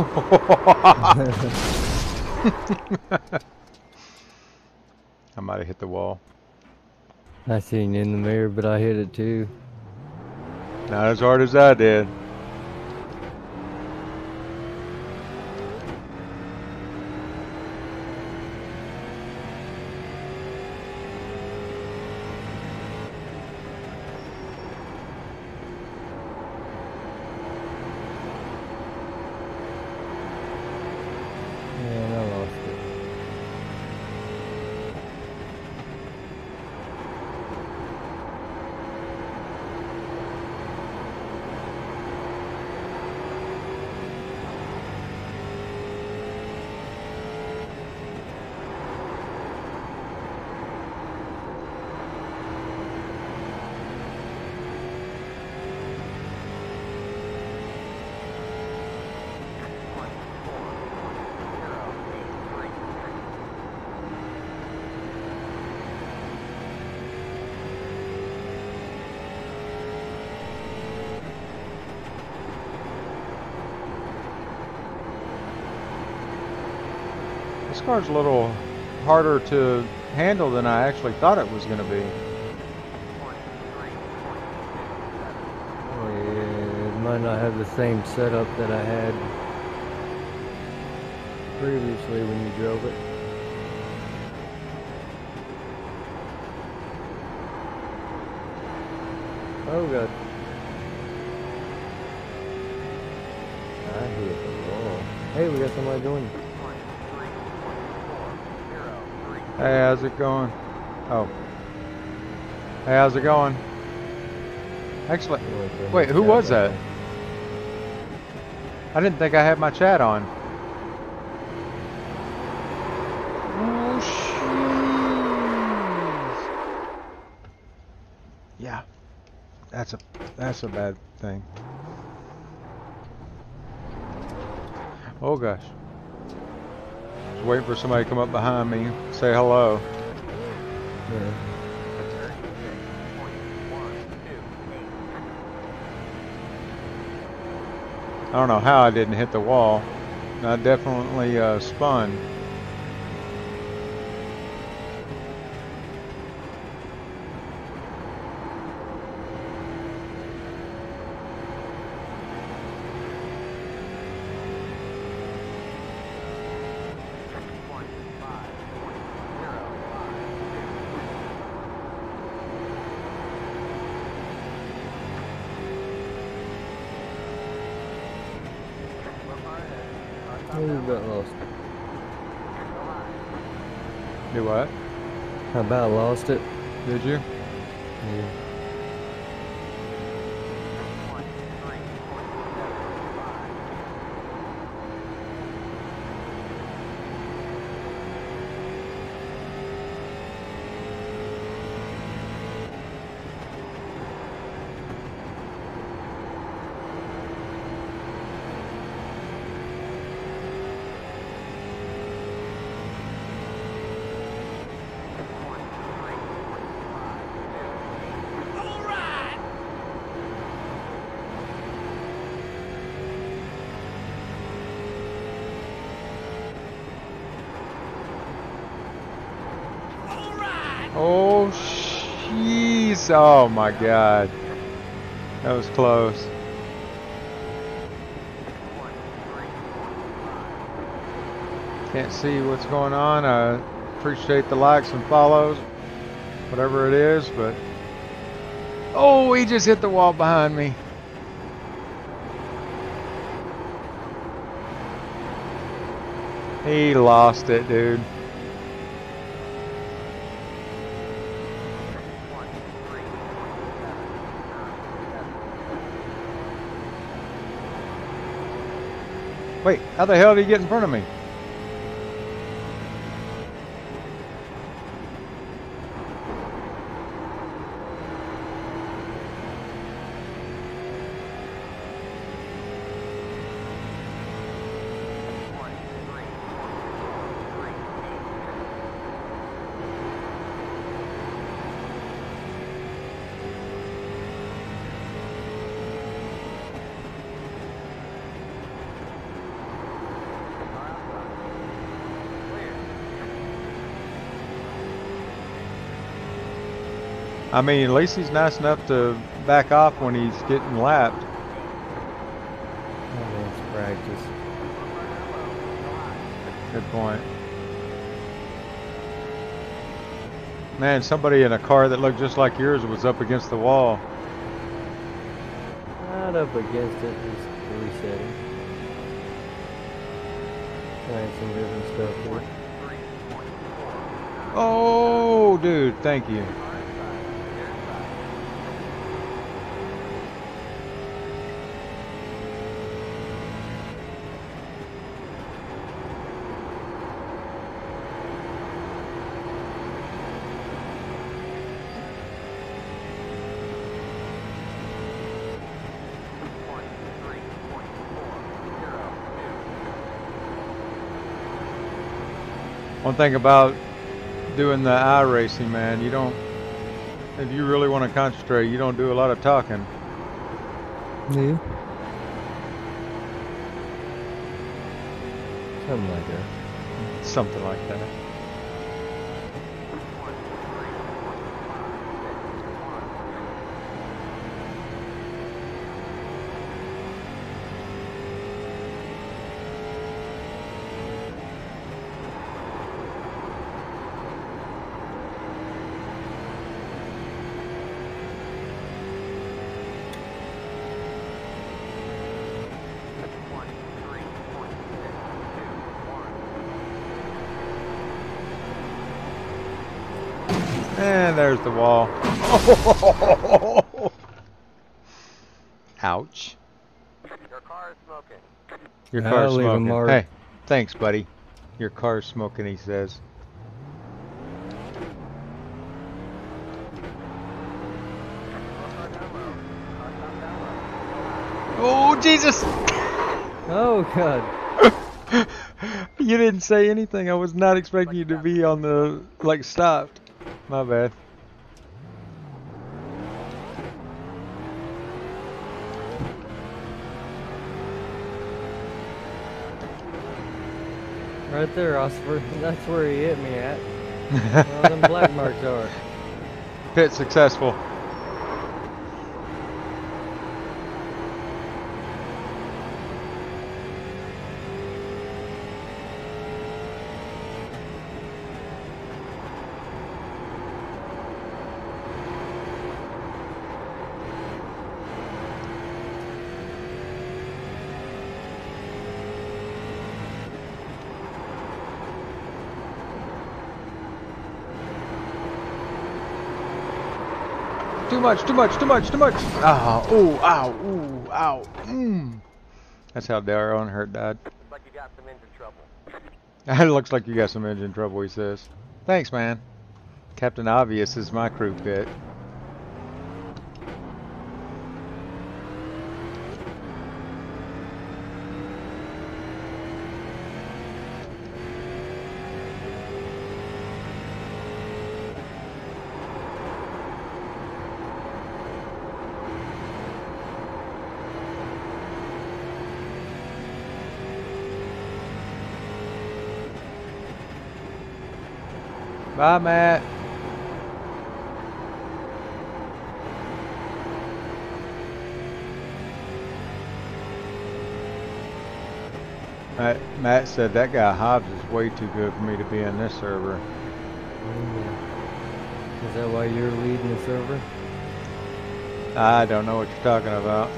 I might have hit the wall. I seen you in the mirror, but I hit it too. Not as hard as I did. And I lost it. This car's a little harder to handle than I actually thought it was going to be. Oh, yeah, it might not have the same setup that I had previously when you drove it. Oh god. I hit the wall. Hey, we got somebody joining. Hey, how's it going? Oh. Hey, how's it going? Actually, wait, who was that? I didn't think I had my chat on. Oh, jeez. Yeah. That's a that's a bad thing. Oh gosh. Waiting for somebody to come up behind me, say hello. Yeah. I don't know how I didn't hit the wall. I definitely uh, spun. Oh, you got lost. Do what? I about lost it. Did you? Oh, my God. That was close. Can't see what's going on. I appreciate the likes and follows, whatever it is, but. Oh, he just hit the wall behind me. He lost it, dude. Wait, how the hell did he get in front of me? I mean, at least he's nice enough to back off when he's getting lapped. It's practice. Good point. Man, somebody in a car that looked just like yours was up against the wall. Not up against it, just resetting. Trying some different stuff here. Oh, dude, thank you. One thing about doing the iRacing, man, you don't, if you really want to concentrate, you don't do a lot of talking. Yeah. Something like that. Something like that. And there's the wall. Ouch. Your car is smoking. Your I'll car's smoking. mark. Hey, thanks, buddy. Your car's smoking, he says. Oh, Jesus! Oh god. you didn't say anything. I was not expecting you to be on the, like, stopped. My bad. Right there, Oscar. That's where he hit me at. Where all them black marks are. Pit successful. Too much, too much, too much, too much. Ah, ooh, ow, ooh, ow, mmm. That's how Dale Earnhardt died. Like you got some engine trouble. it looks like you got some engine trouble, he says. Thanks, man. Captain Obvious is my crew pit. Bye, Matt. Matt, Matt said that guy Hobbs is way too good for me to be in this server. Mm. Is that why you're leading the server? I don't know what you're talking about.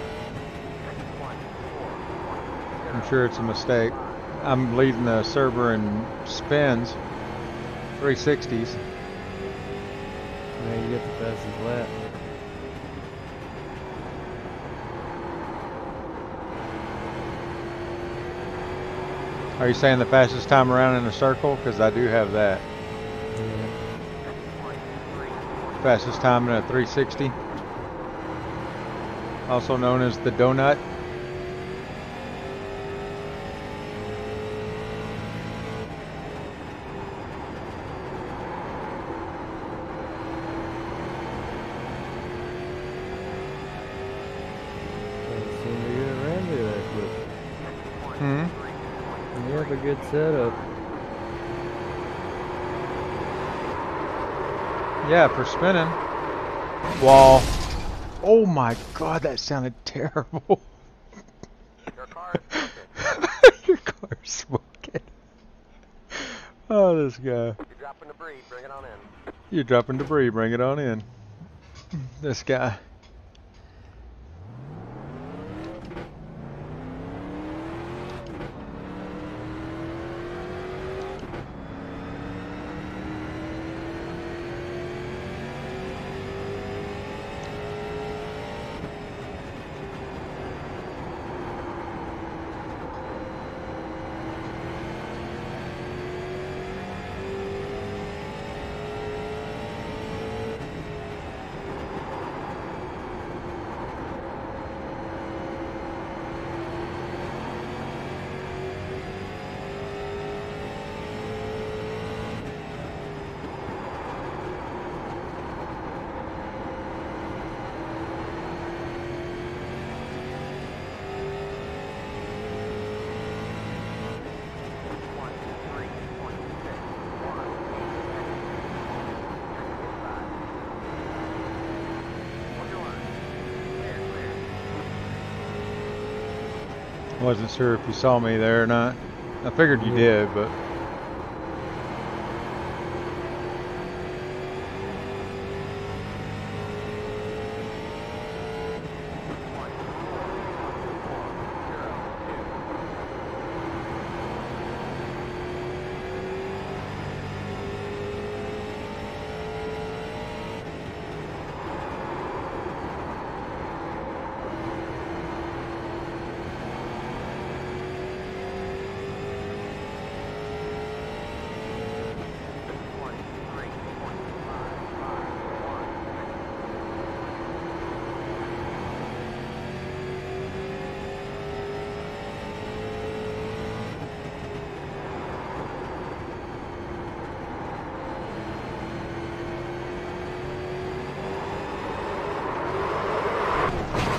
I'm sure it's a mistake. I'm leading the server in spins, 360s. Yeah, you get the fastest lap. Are you saying the fastest time around in a circle? Because I do have that. Yeah. Fastest time in a 360. Also known as the donut. Can't seem to get around here that quick. Hmm. You have a good setup. Yeah, for spinning. Wall. Oh my god, that sounded terrible. Your car smoking. Your car's smoking. Oh, this guy. You're dropping debris. Bring it on in. You're dropping debris. Bring it on in. This guy. One, three, point six, one. Inside. Hold your line. Clear, clear. Wasn't sure if you saw me there or not. I figured you did, but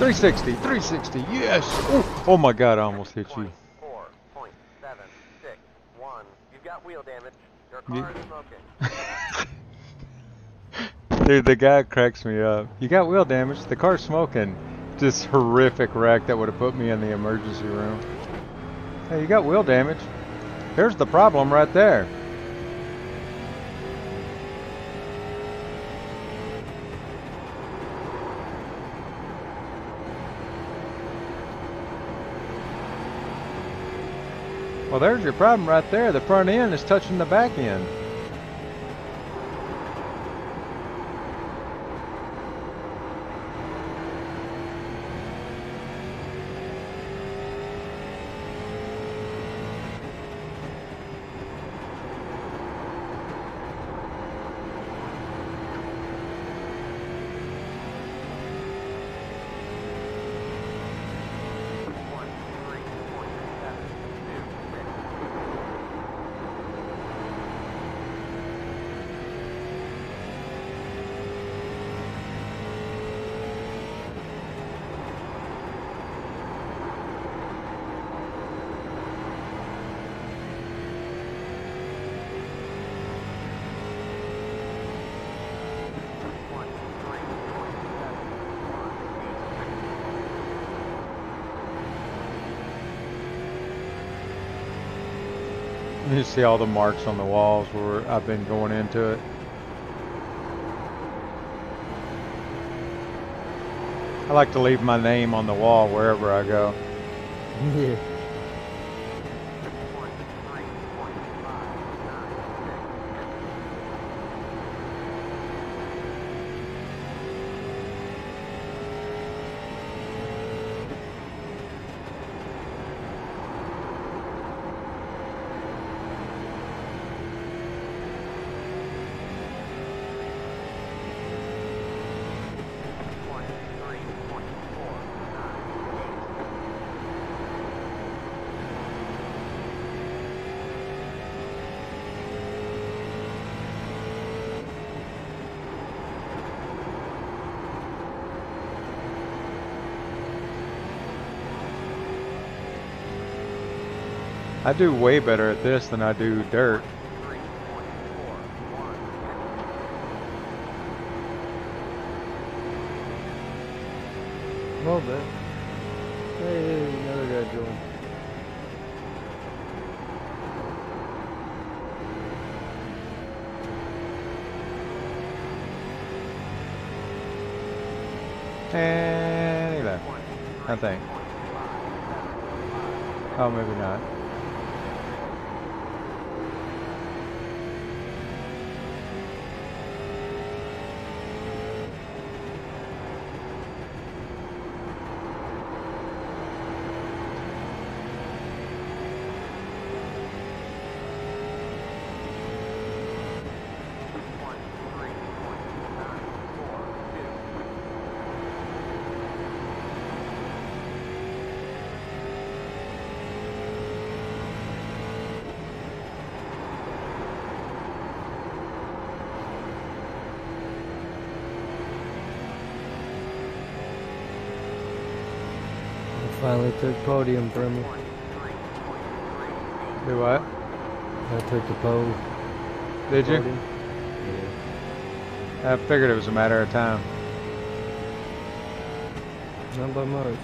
360, 360, yes! Ooh. Oh my god, I almost hit you. Dude, the guy cracks me up. You got wheel damage, the car's smoking. This horrific wreck that would have put me in the emergency room. Hey, you got wheel damage. Here's the problem right there. Well, there's your problem right there. The front end is touching the back end. You see all the marks on the walls where I've been going into it. I like to leave my name on the wall wherever I go. Yeah. Point three, point five, nine, six. Point three, point four, nine, eight. I do way better at this than I do dirt. Three, point four, one. Well, bit. Hey, another guy joined. And he left, I think. Oh, maybe not. Point three, point nine, four, two. I finally took podium from you. Point three, point three, Do what? I took the pole. Did you? podium. Yeah. I figured it was a matter of time. Not by much.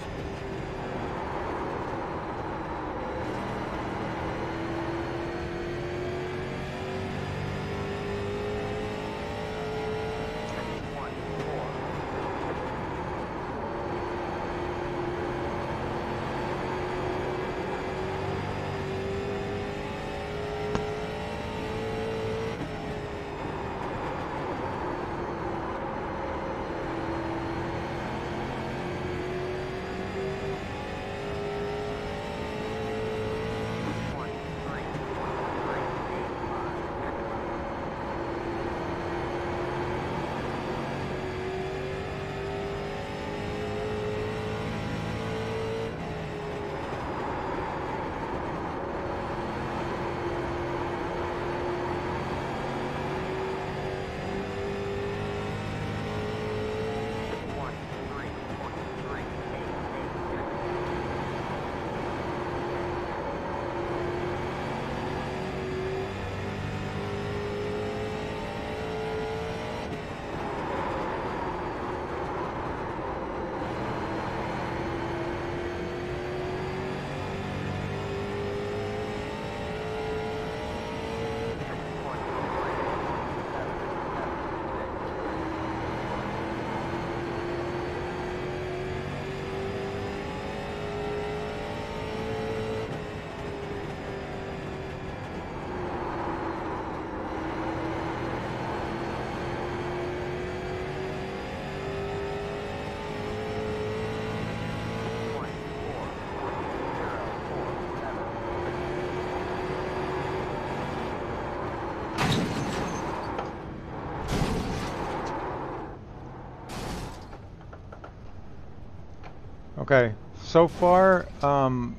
Okay, so far, um,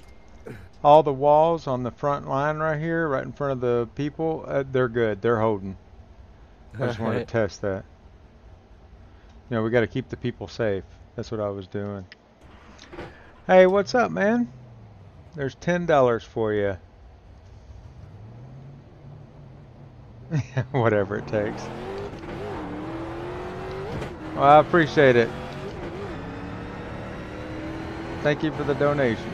all the walls on the front line right here, right in front of the people, uh, they're good. They're holding. I just want to test that. You know, we got to keep the people safe. That's what I was doing. Hey, what's up, man? There's ten dollars for you. Whatever it takes. Well, I appreciate it. Thank you for the donation.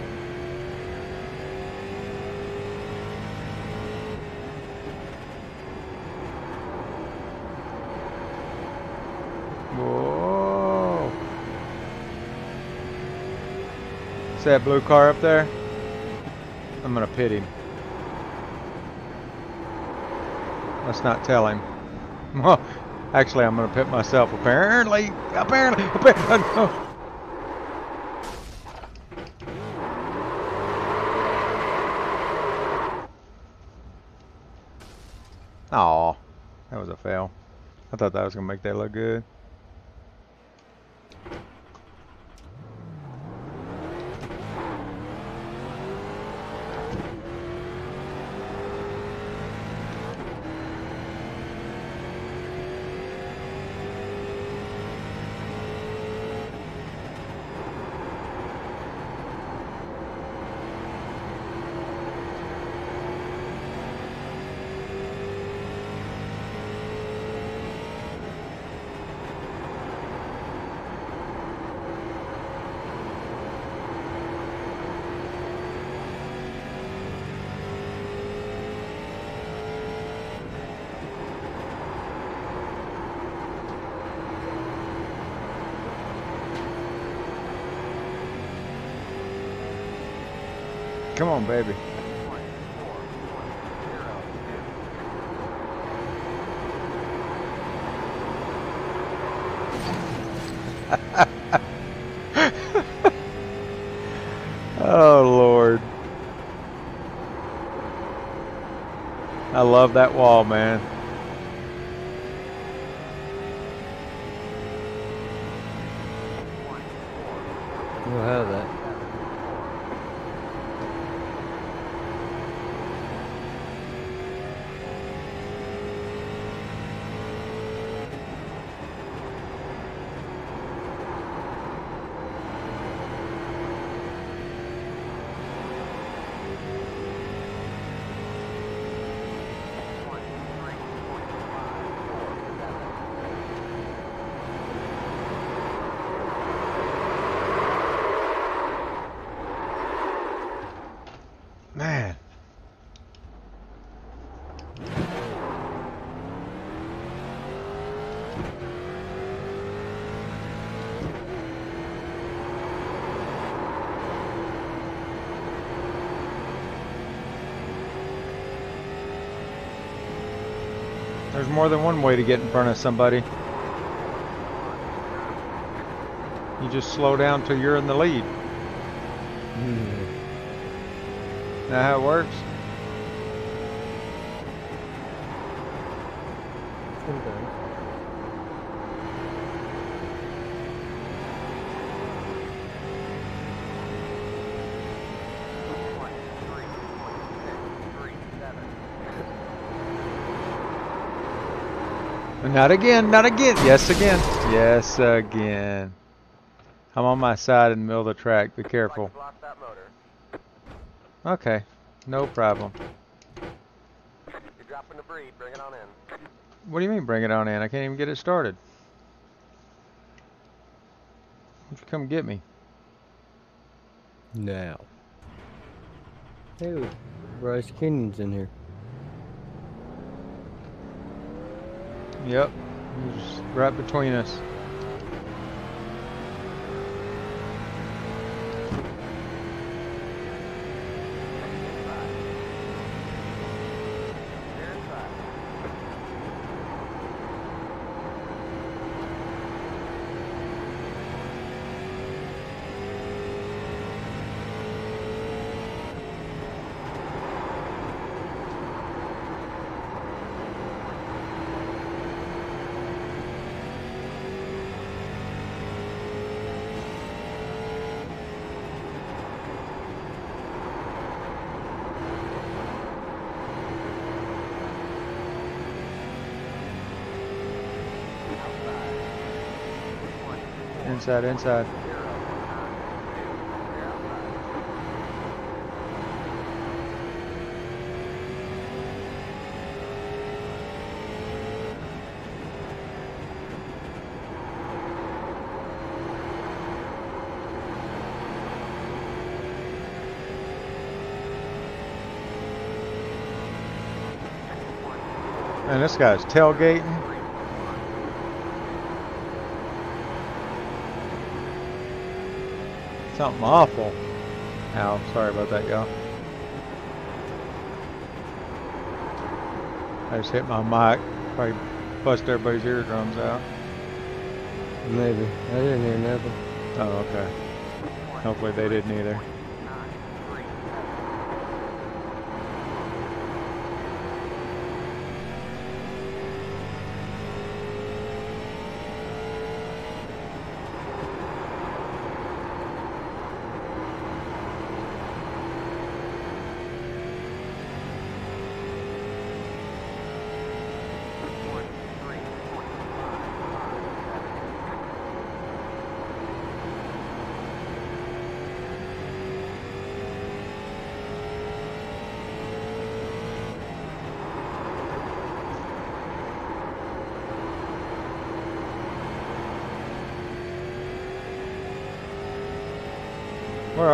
Whoa. See that blue car up there? I'm gonna pit him. Let's not tell him. Actually, I'm gonna pit myself. Apparently, apparently, apparently. Aw, that was a fail. I thought that was gonna make that look good. On, baby. oh, Lord. I love that wall, man. You'll have that. Man. There's more than one way to get in front of somebody. You just slow down till you're in the lead. Hmm. Know how it works? Not again, not again. Yes, again. Yes, again. I'm on my side in the middle of the track. Be careful. Okay, no problem. In. What do you mean bring it on in? I can't even get it started. Why you come get me? Now. Hey, Bryce Kenyon's in here. Yep. You're just right between us. Inside, inside. Man, this guy's tailgating. Something awful. Ow, sorry about that, y'all. I just hit my mic. Probably bust everybody's eardrums out. Maybe. I didn't hear nothing. Oh, okay. Hopefully they didn't either.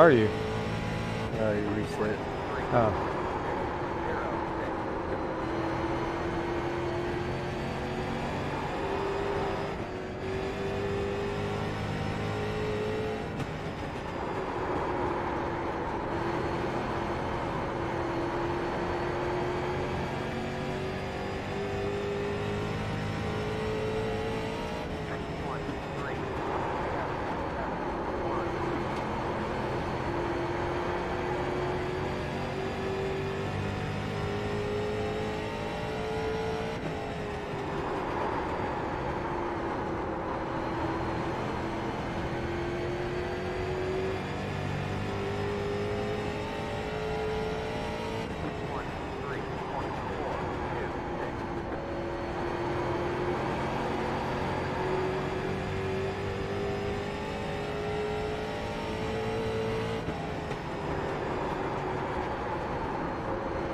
Are you?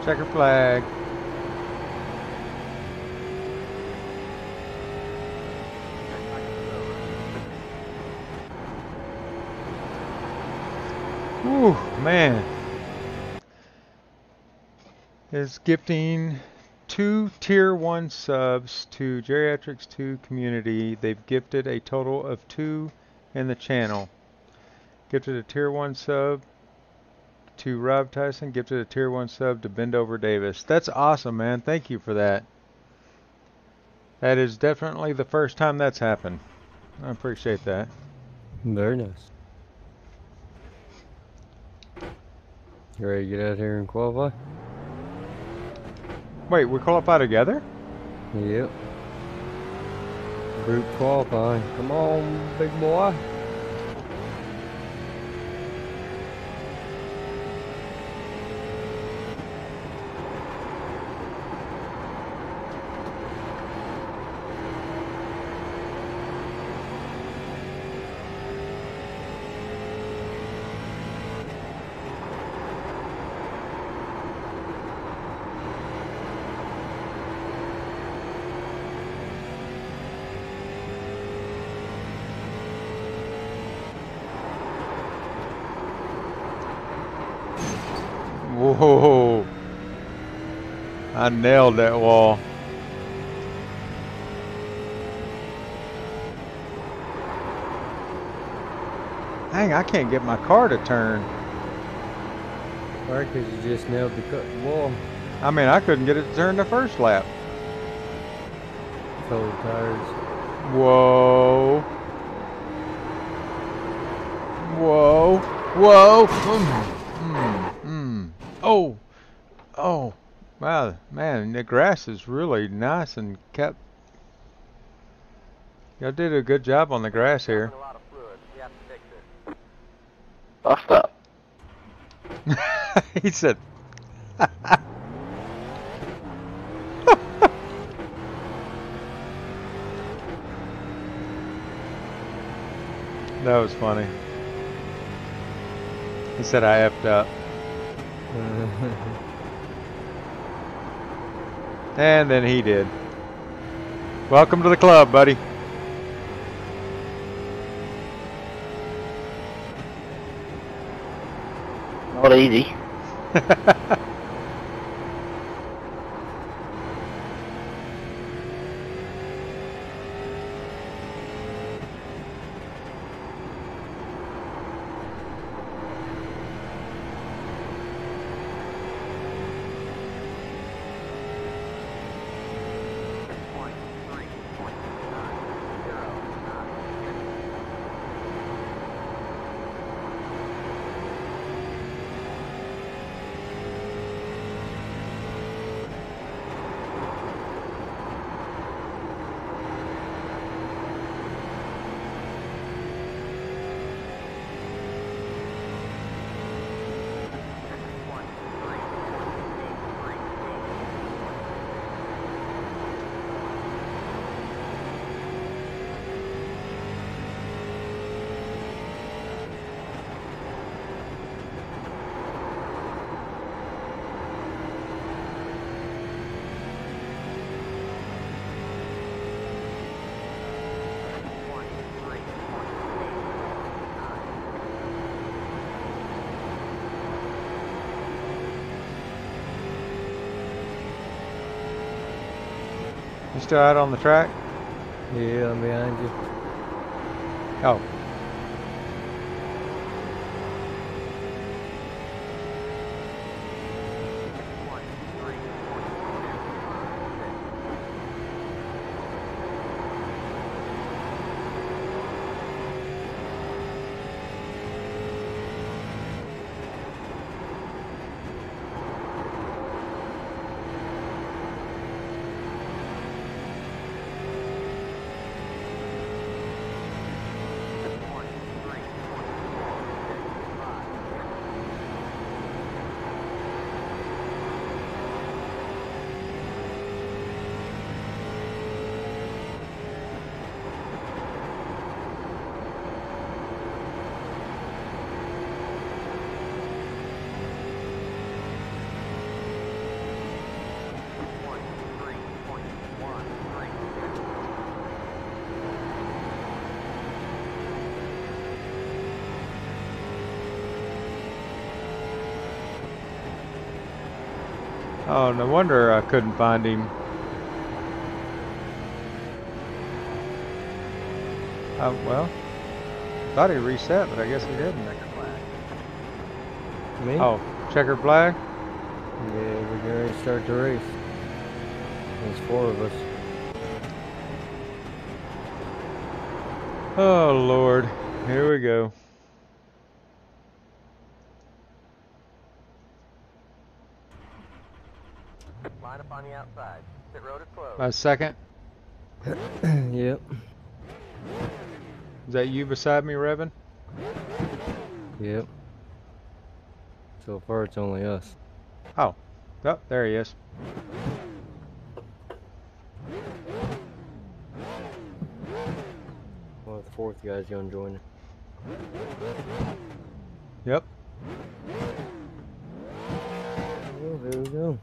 Checker flag. Ooh, man. Is gifting two tier one subs to Geriatrics 2 community. They've gifted a total of two in the channel. Gifted a tier one sub to Rob Tyson, gifted a tier one sub to Bend Over Davis. That's awesome, man. Thank you for that. That is definitely the first time that's happened. I appreciate that. Very nice. You ready to get out here and qualify? Wait, we qualify together? Yep. Group qualifying. Come on, big boy. Whoa. I nailed that wall. Dang, I can't get my car to turn. Why? Because you just nailed the cut wall. I mean, I couldn't get it to turn the first lap. Cold tires. Whoa. Whoa. Whoa. Mm, mm, mm. Oh. Oh. Wow, man, the grass is really nice and kept. Y'all did a good job on the grass here. Dumping a lot of fluid. We have to fix it. Oh, Bust up. he said. that was funny. He said I effed up. And then he did. Welcome to the club, buddy. Not easy. You still out on the track? Yeah, I'm behind you. Oh, One, three, point two, six. One, three, point four, six, five. One, three, point one, three, six. Oh, no wonder I couldn't find him. Oh, well, thought he reset, but I guess he didn't. Me? Oh, checker flag? Yeah, we're ready to start the race. There's four of us. Oh, Lord. Here we go. Line up on the outside. Pit My second. yep. Is that you beside me, Revan? Yep. So far, it's only us. Oh, oh, there he is. Well, the fourth guy's gonna join. Yep. Oh, here we go.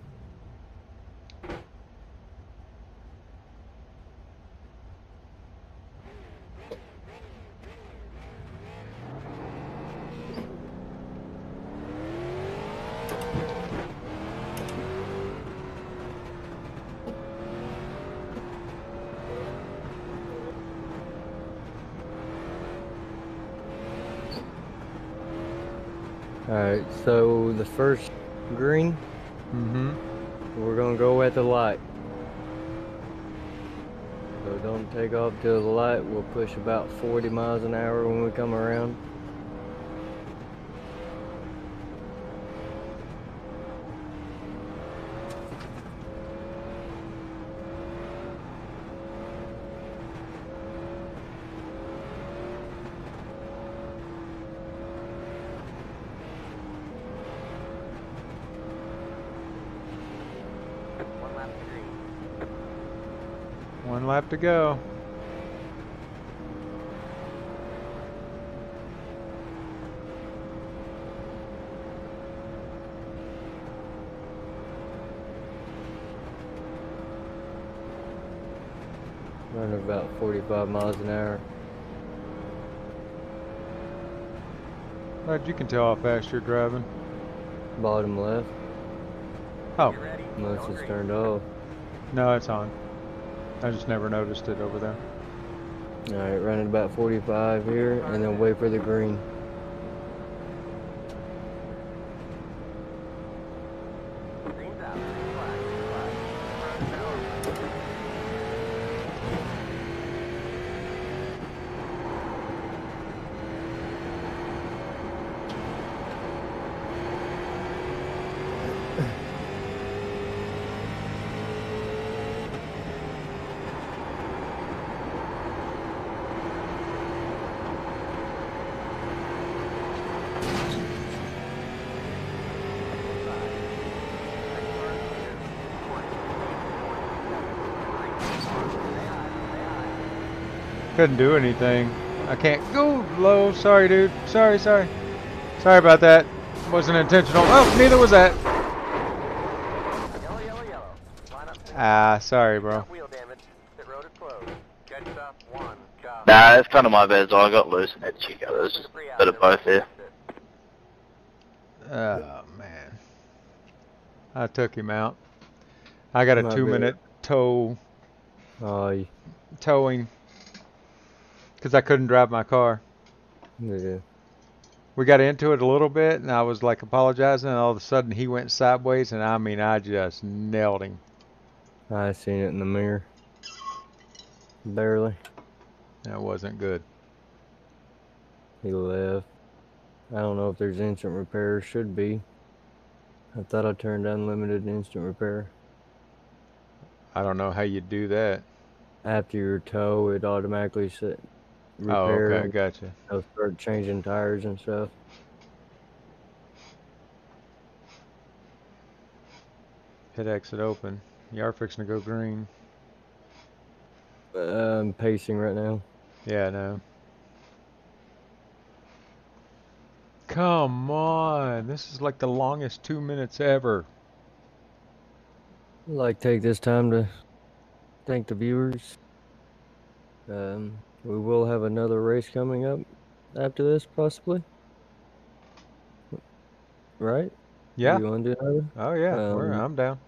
Alright, so the first green, Mm-hmm. we're gonna go at the light. So don't take off till the light. We'll push about 40 miles an hour when we come around. One lap to green. One to go. Running about 45 miles an hour. Glad you can tell how fast you're driving. Bottom left, Oh, unless it's turned off. no, it's on. I just never noticed it over there. Alright, running about 45 here, and then wait for the green. Couldn't do anything. I can't go low. Sorry, dude. Sorry, sorry. Sorry about that. Wasn't intentional. Oh, neither was that. Yellow, yellow, yellow. Ah, sorry, bro. Wheel damage. Pit road is closed. Good stuff. One. Copy. Nah, it's kind of my bad. So I got loose and had to check out. There's just a bit of both there. Oh man. I took him out. I got a two-minute tow Oh, y- towing because I couldn't drive my car. yeah. We got into it a little bit, and I was like apologizing, and all of a sudden he went sideways, and I mean, I just nailed him. I seen it in the mirror. Barely. That wasn't good. He left. I don't know if there's instant repair. Should be. I thought I turned unlimited instant repair. I don't know how you do that. After your tow, it automatically set Oh, repair. okay, gotcha. It'll start changing tires and stuff. Hit exit open. You are fixing to go green. Uh, I'm pacing right now. Yeah, I know. Come on, this is like the longest two minutes ever. I'd like take this time to thank the viewers. Um, we will have another race coming up after this, possibly. Right? Yeah. You want to do another? Oh yeah, Um, I'm down.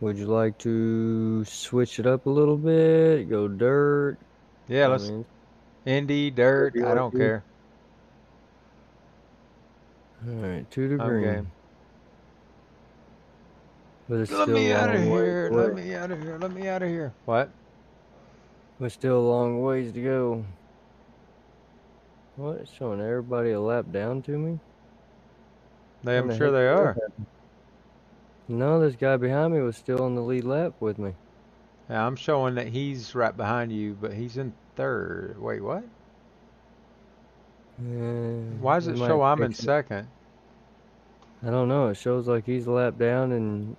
Would you like to switch it up a little bit? Go dirt? Yeah, let's mean, Indy dirt. I don't do. care. all right, two to green. game. But it's Let still me out of here. Let me out of here. Let me out of here. What? But still a long ways to go. What? Showing everybody a lap down to me? They, I'm the sure they are. No, this guy behind me was still on the lead lap with me. Yeah, I'm showing that he's right behind you, but he's in third. Wait, what? Uh, Why does it show I'm in it. second? I don't know. It shows like he's a lap down and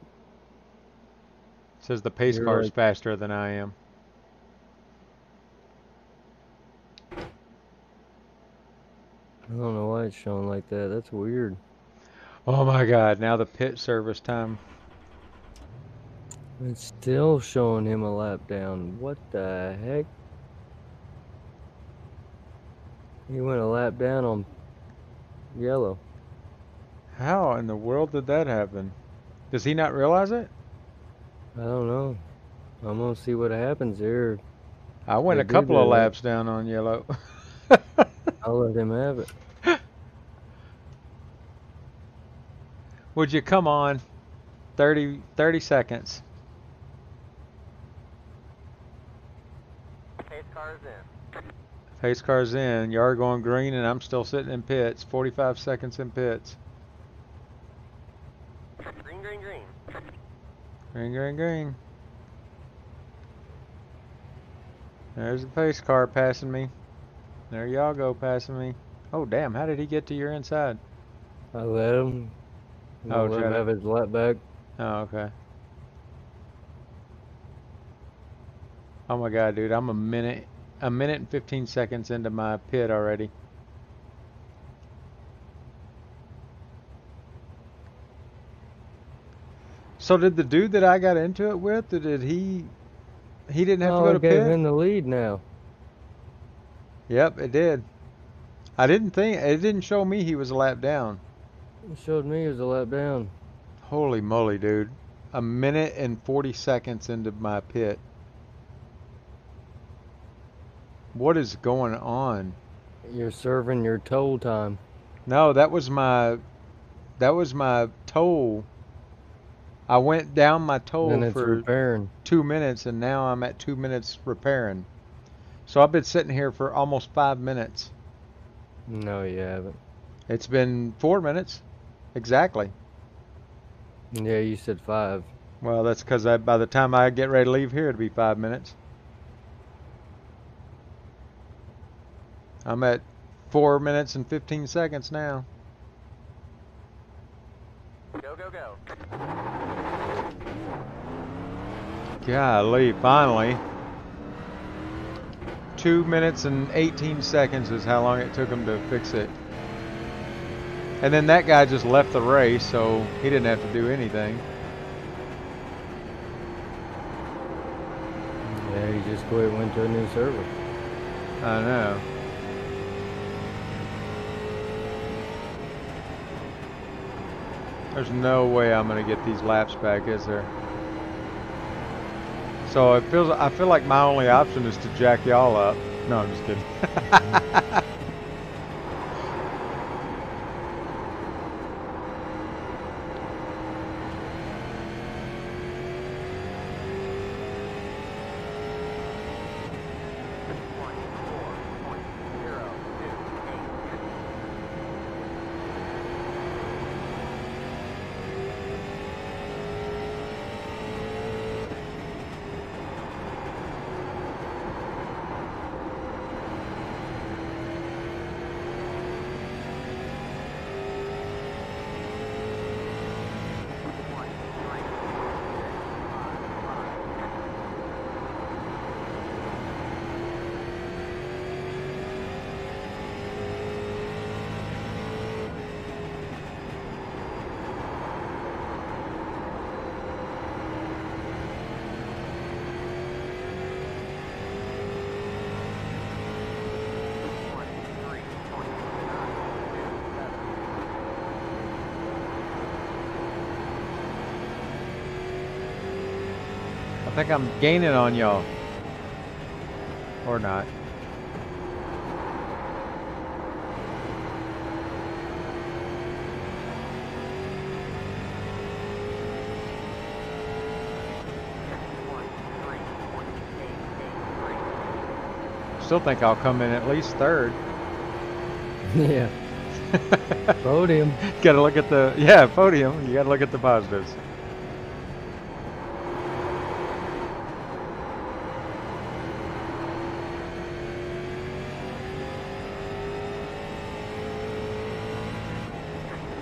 It says the pace car is like- faster than I am. I don't know why it's showing like that. That's weird. Oh my god, now the pit service time. It's still showing him a lap down. What the heck? He went a lap down on yellow. How in the world did that happen? Does he not realize it? I don't know. I'm gonna see what happens here. I went They a couple of laps down on yellow. I'll let him have it. Would you come on? 30, 30 seconds. Pace car is in. Pace car's in. You are going green, and I'm still sitting in pits. 45 seconds in pits. Green, green, green. Green, green, green. There's the pace car passing me. There y'all go passing me. Oh, damn. How did he get to your inside? I let him. I'm Oh, let him to- have his lap back. Oh, okay. Oh my god, dude. I'm a minute, a minute and 15 seconds into my pit already. So did the dude that I got into it with, or did he, he didn't have oh, to go I to gave pit? him the lead now. Yep, it did. I didn't think it didn't show me he was a lap down. It showed me he was a lap down. Holy moly, dude. A minute and 40 seconds into my pit. What is going on? You're serving your toll time. No, that was my that was my toll. I went down my toll for repairing. 2 minutes and now I'm at 2 minutes repairing. So I've been sitting here for almost 5 minutes. No, you haven't. It's been 4 minutes. Exactly. Yeah, you said five. Well, that's because by the time I get ready to leave here, it'll be five minutes. I'm at four minutes and 15 seconds now. Go, go, go. Golly, finally. Two minutes and 18 seconds is how long it took him to fix it. And then that guy just left the race, so he didn't have to do anything. Yeah, he just quit, went to a new server. I know. There's no way I'm going to get these laps back, is there? So it feels. I feel like my only option is to jack y'all up. No, I'm just kidding. One, four, point, zero, two, eight. One, three, six, five, five. One, three, point, nine, two, seven. I think I'm gaining on y'all. Or not. One, three, point, eight, eight, three. Still think I'll come in at least third. yeah. Podium. gotta look at the yeah podium. You gotta look at the positives.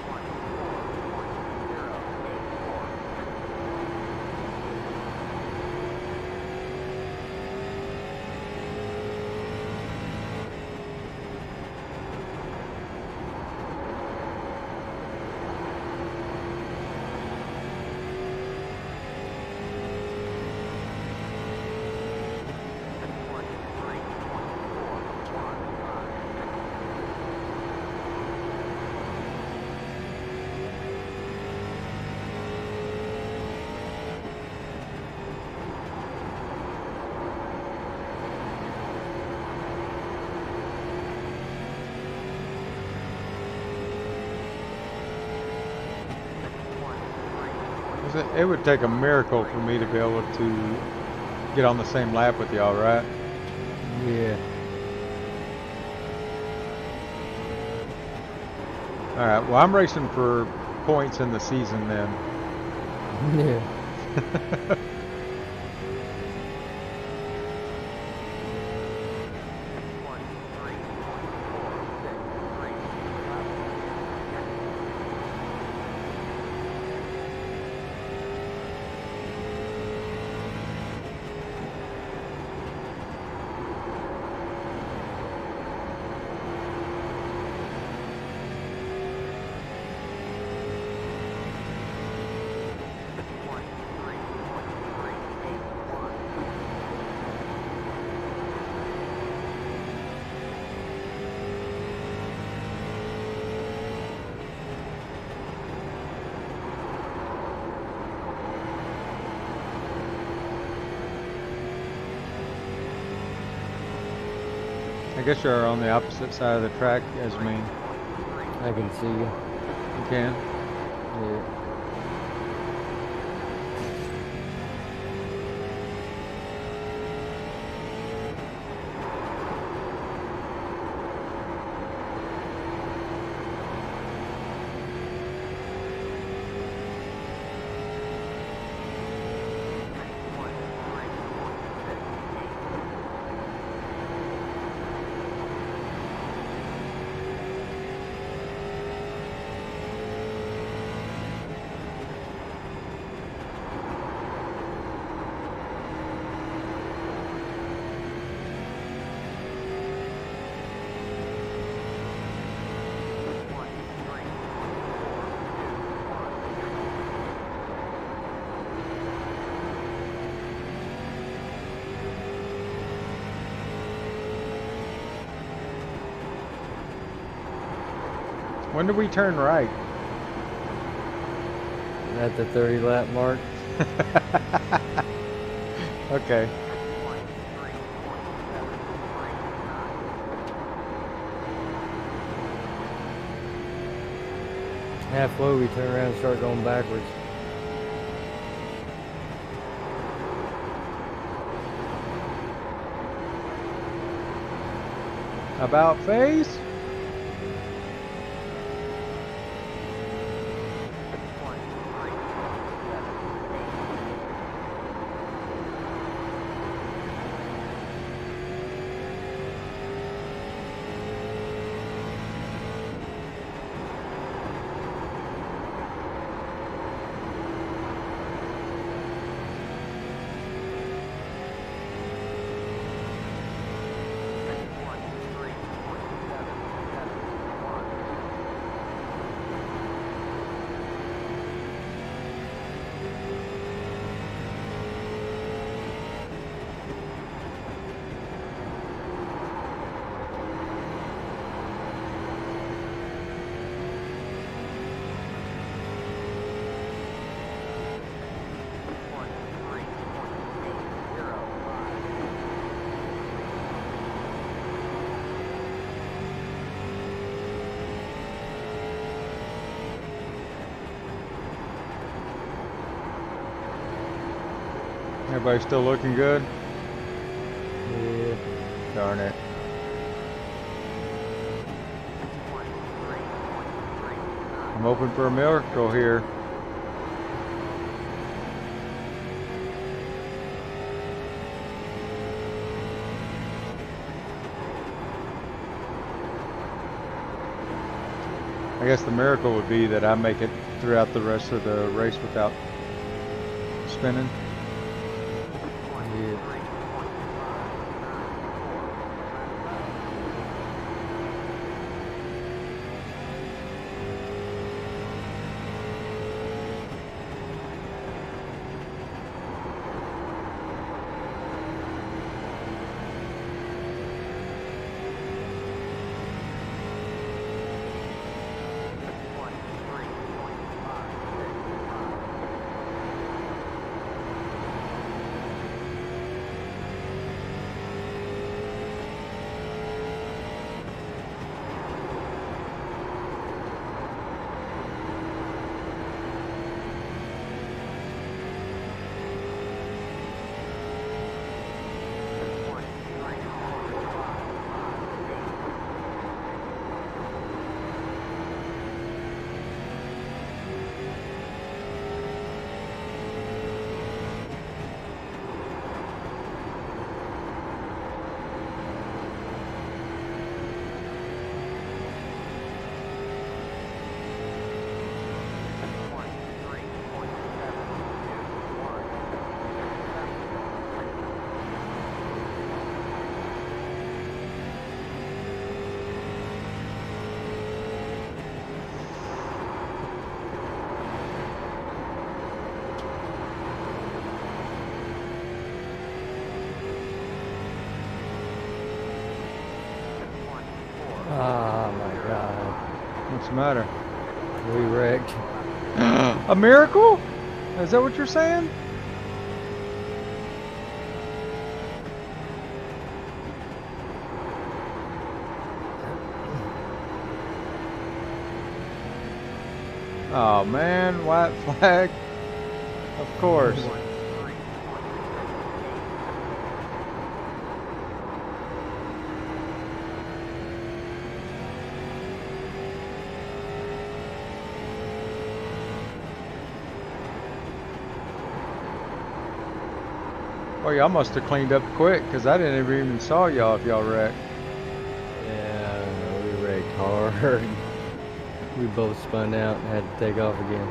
One, four, point, zero, eight, four. One, three, point, four, one, five. One, three, 'Cause It, would take a miracle for me to be able to get on the same lap with y'all, right? Yeah. All right. Well, I'm racing for points in the season then. Yeah. I guess you're on the opposite side of the track as me. I can see you. You can. Yeah. One, three, point, six, eight. One, three, four, two, one. When do we turn right? At the 30 lap mark. Okay. Halfway, we turn around and start going backwards. About face? Everybody still looking good? Yeah. Darn it. I'm hoping for a miracle here. I guess the miracle would be that I make it throughout the rest of the race without spinning. The matter? We wrecked. Uh-huh. a miracle? Is that what you're saying? Oh man, white flag. Of course. Oh, well, y'all must have cleaned up quick, because I didn't ever even saw y'all if y'all wrecked. Yeah, we wrecked hard. We both spun out and had to take off again.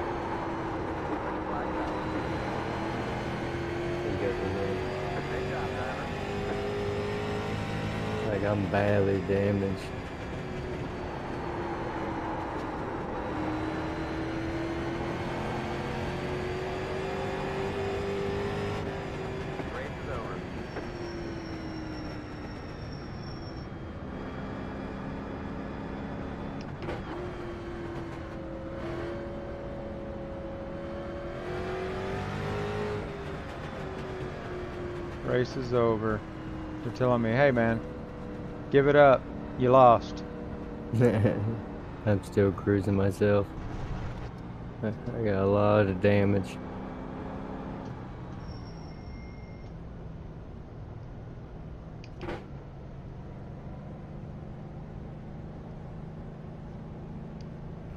Like I'm badly damaged. Over. They're telling me, hey man, give it up. You lost. I'm still cruising myself. I got a lot of damage.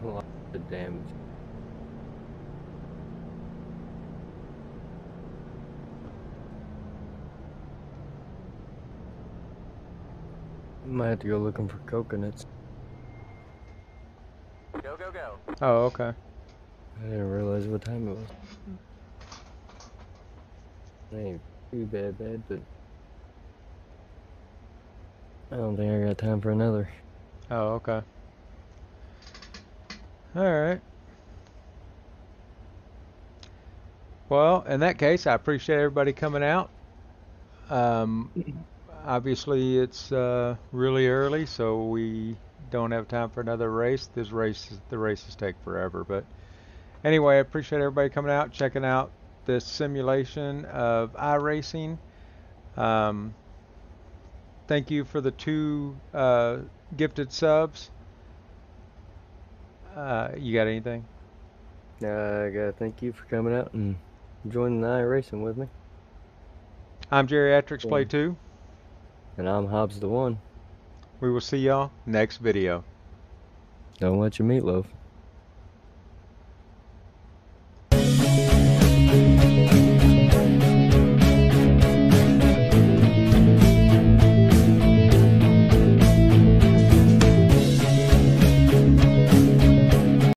A lot of damage. Might have to go looking for coconuts. Go, go, go. Oh, okay. I didn't realize what time it was. It ain't too bad, bad, but I don't think I got time for another. Oh, okay. Alright. Well, in that case, I appreciate everybody coming out. Um, obviously, it's uh, really early, so we don't have time for another race. This race, the races take forever. But anyway, I appreciate everybody coming out, checking out this simulation of iRacing. Um, thank you for the two uh, gifted subs. Uh, you got anything? Uh, I gotta thank you for coming out and joining the iRacing with me. I'm Geriatrics Play Yeah. Too. And I'm Hobbs the One. We will see y'all next video. Don't want your meatloaf.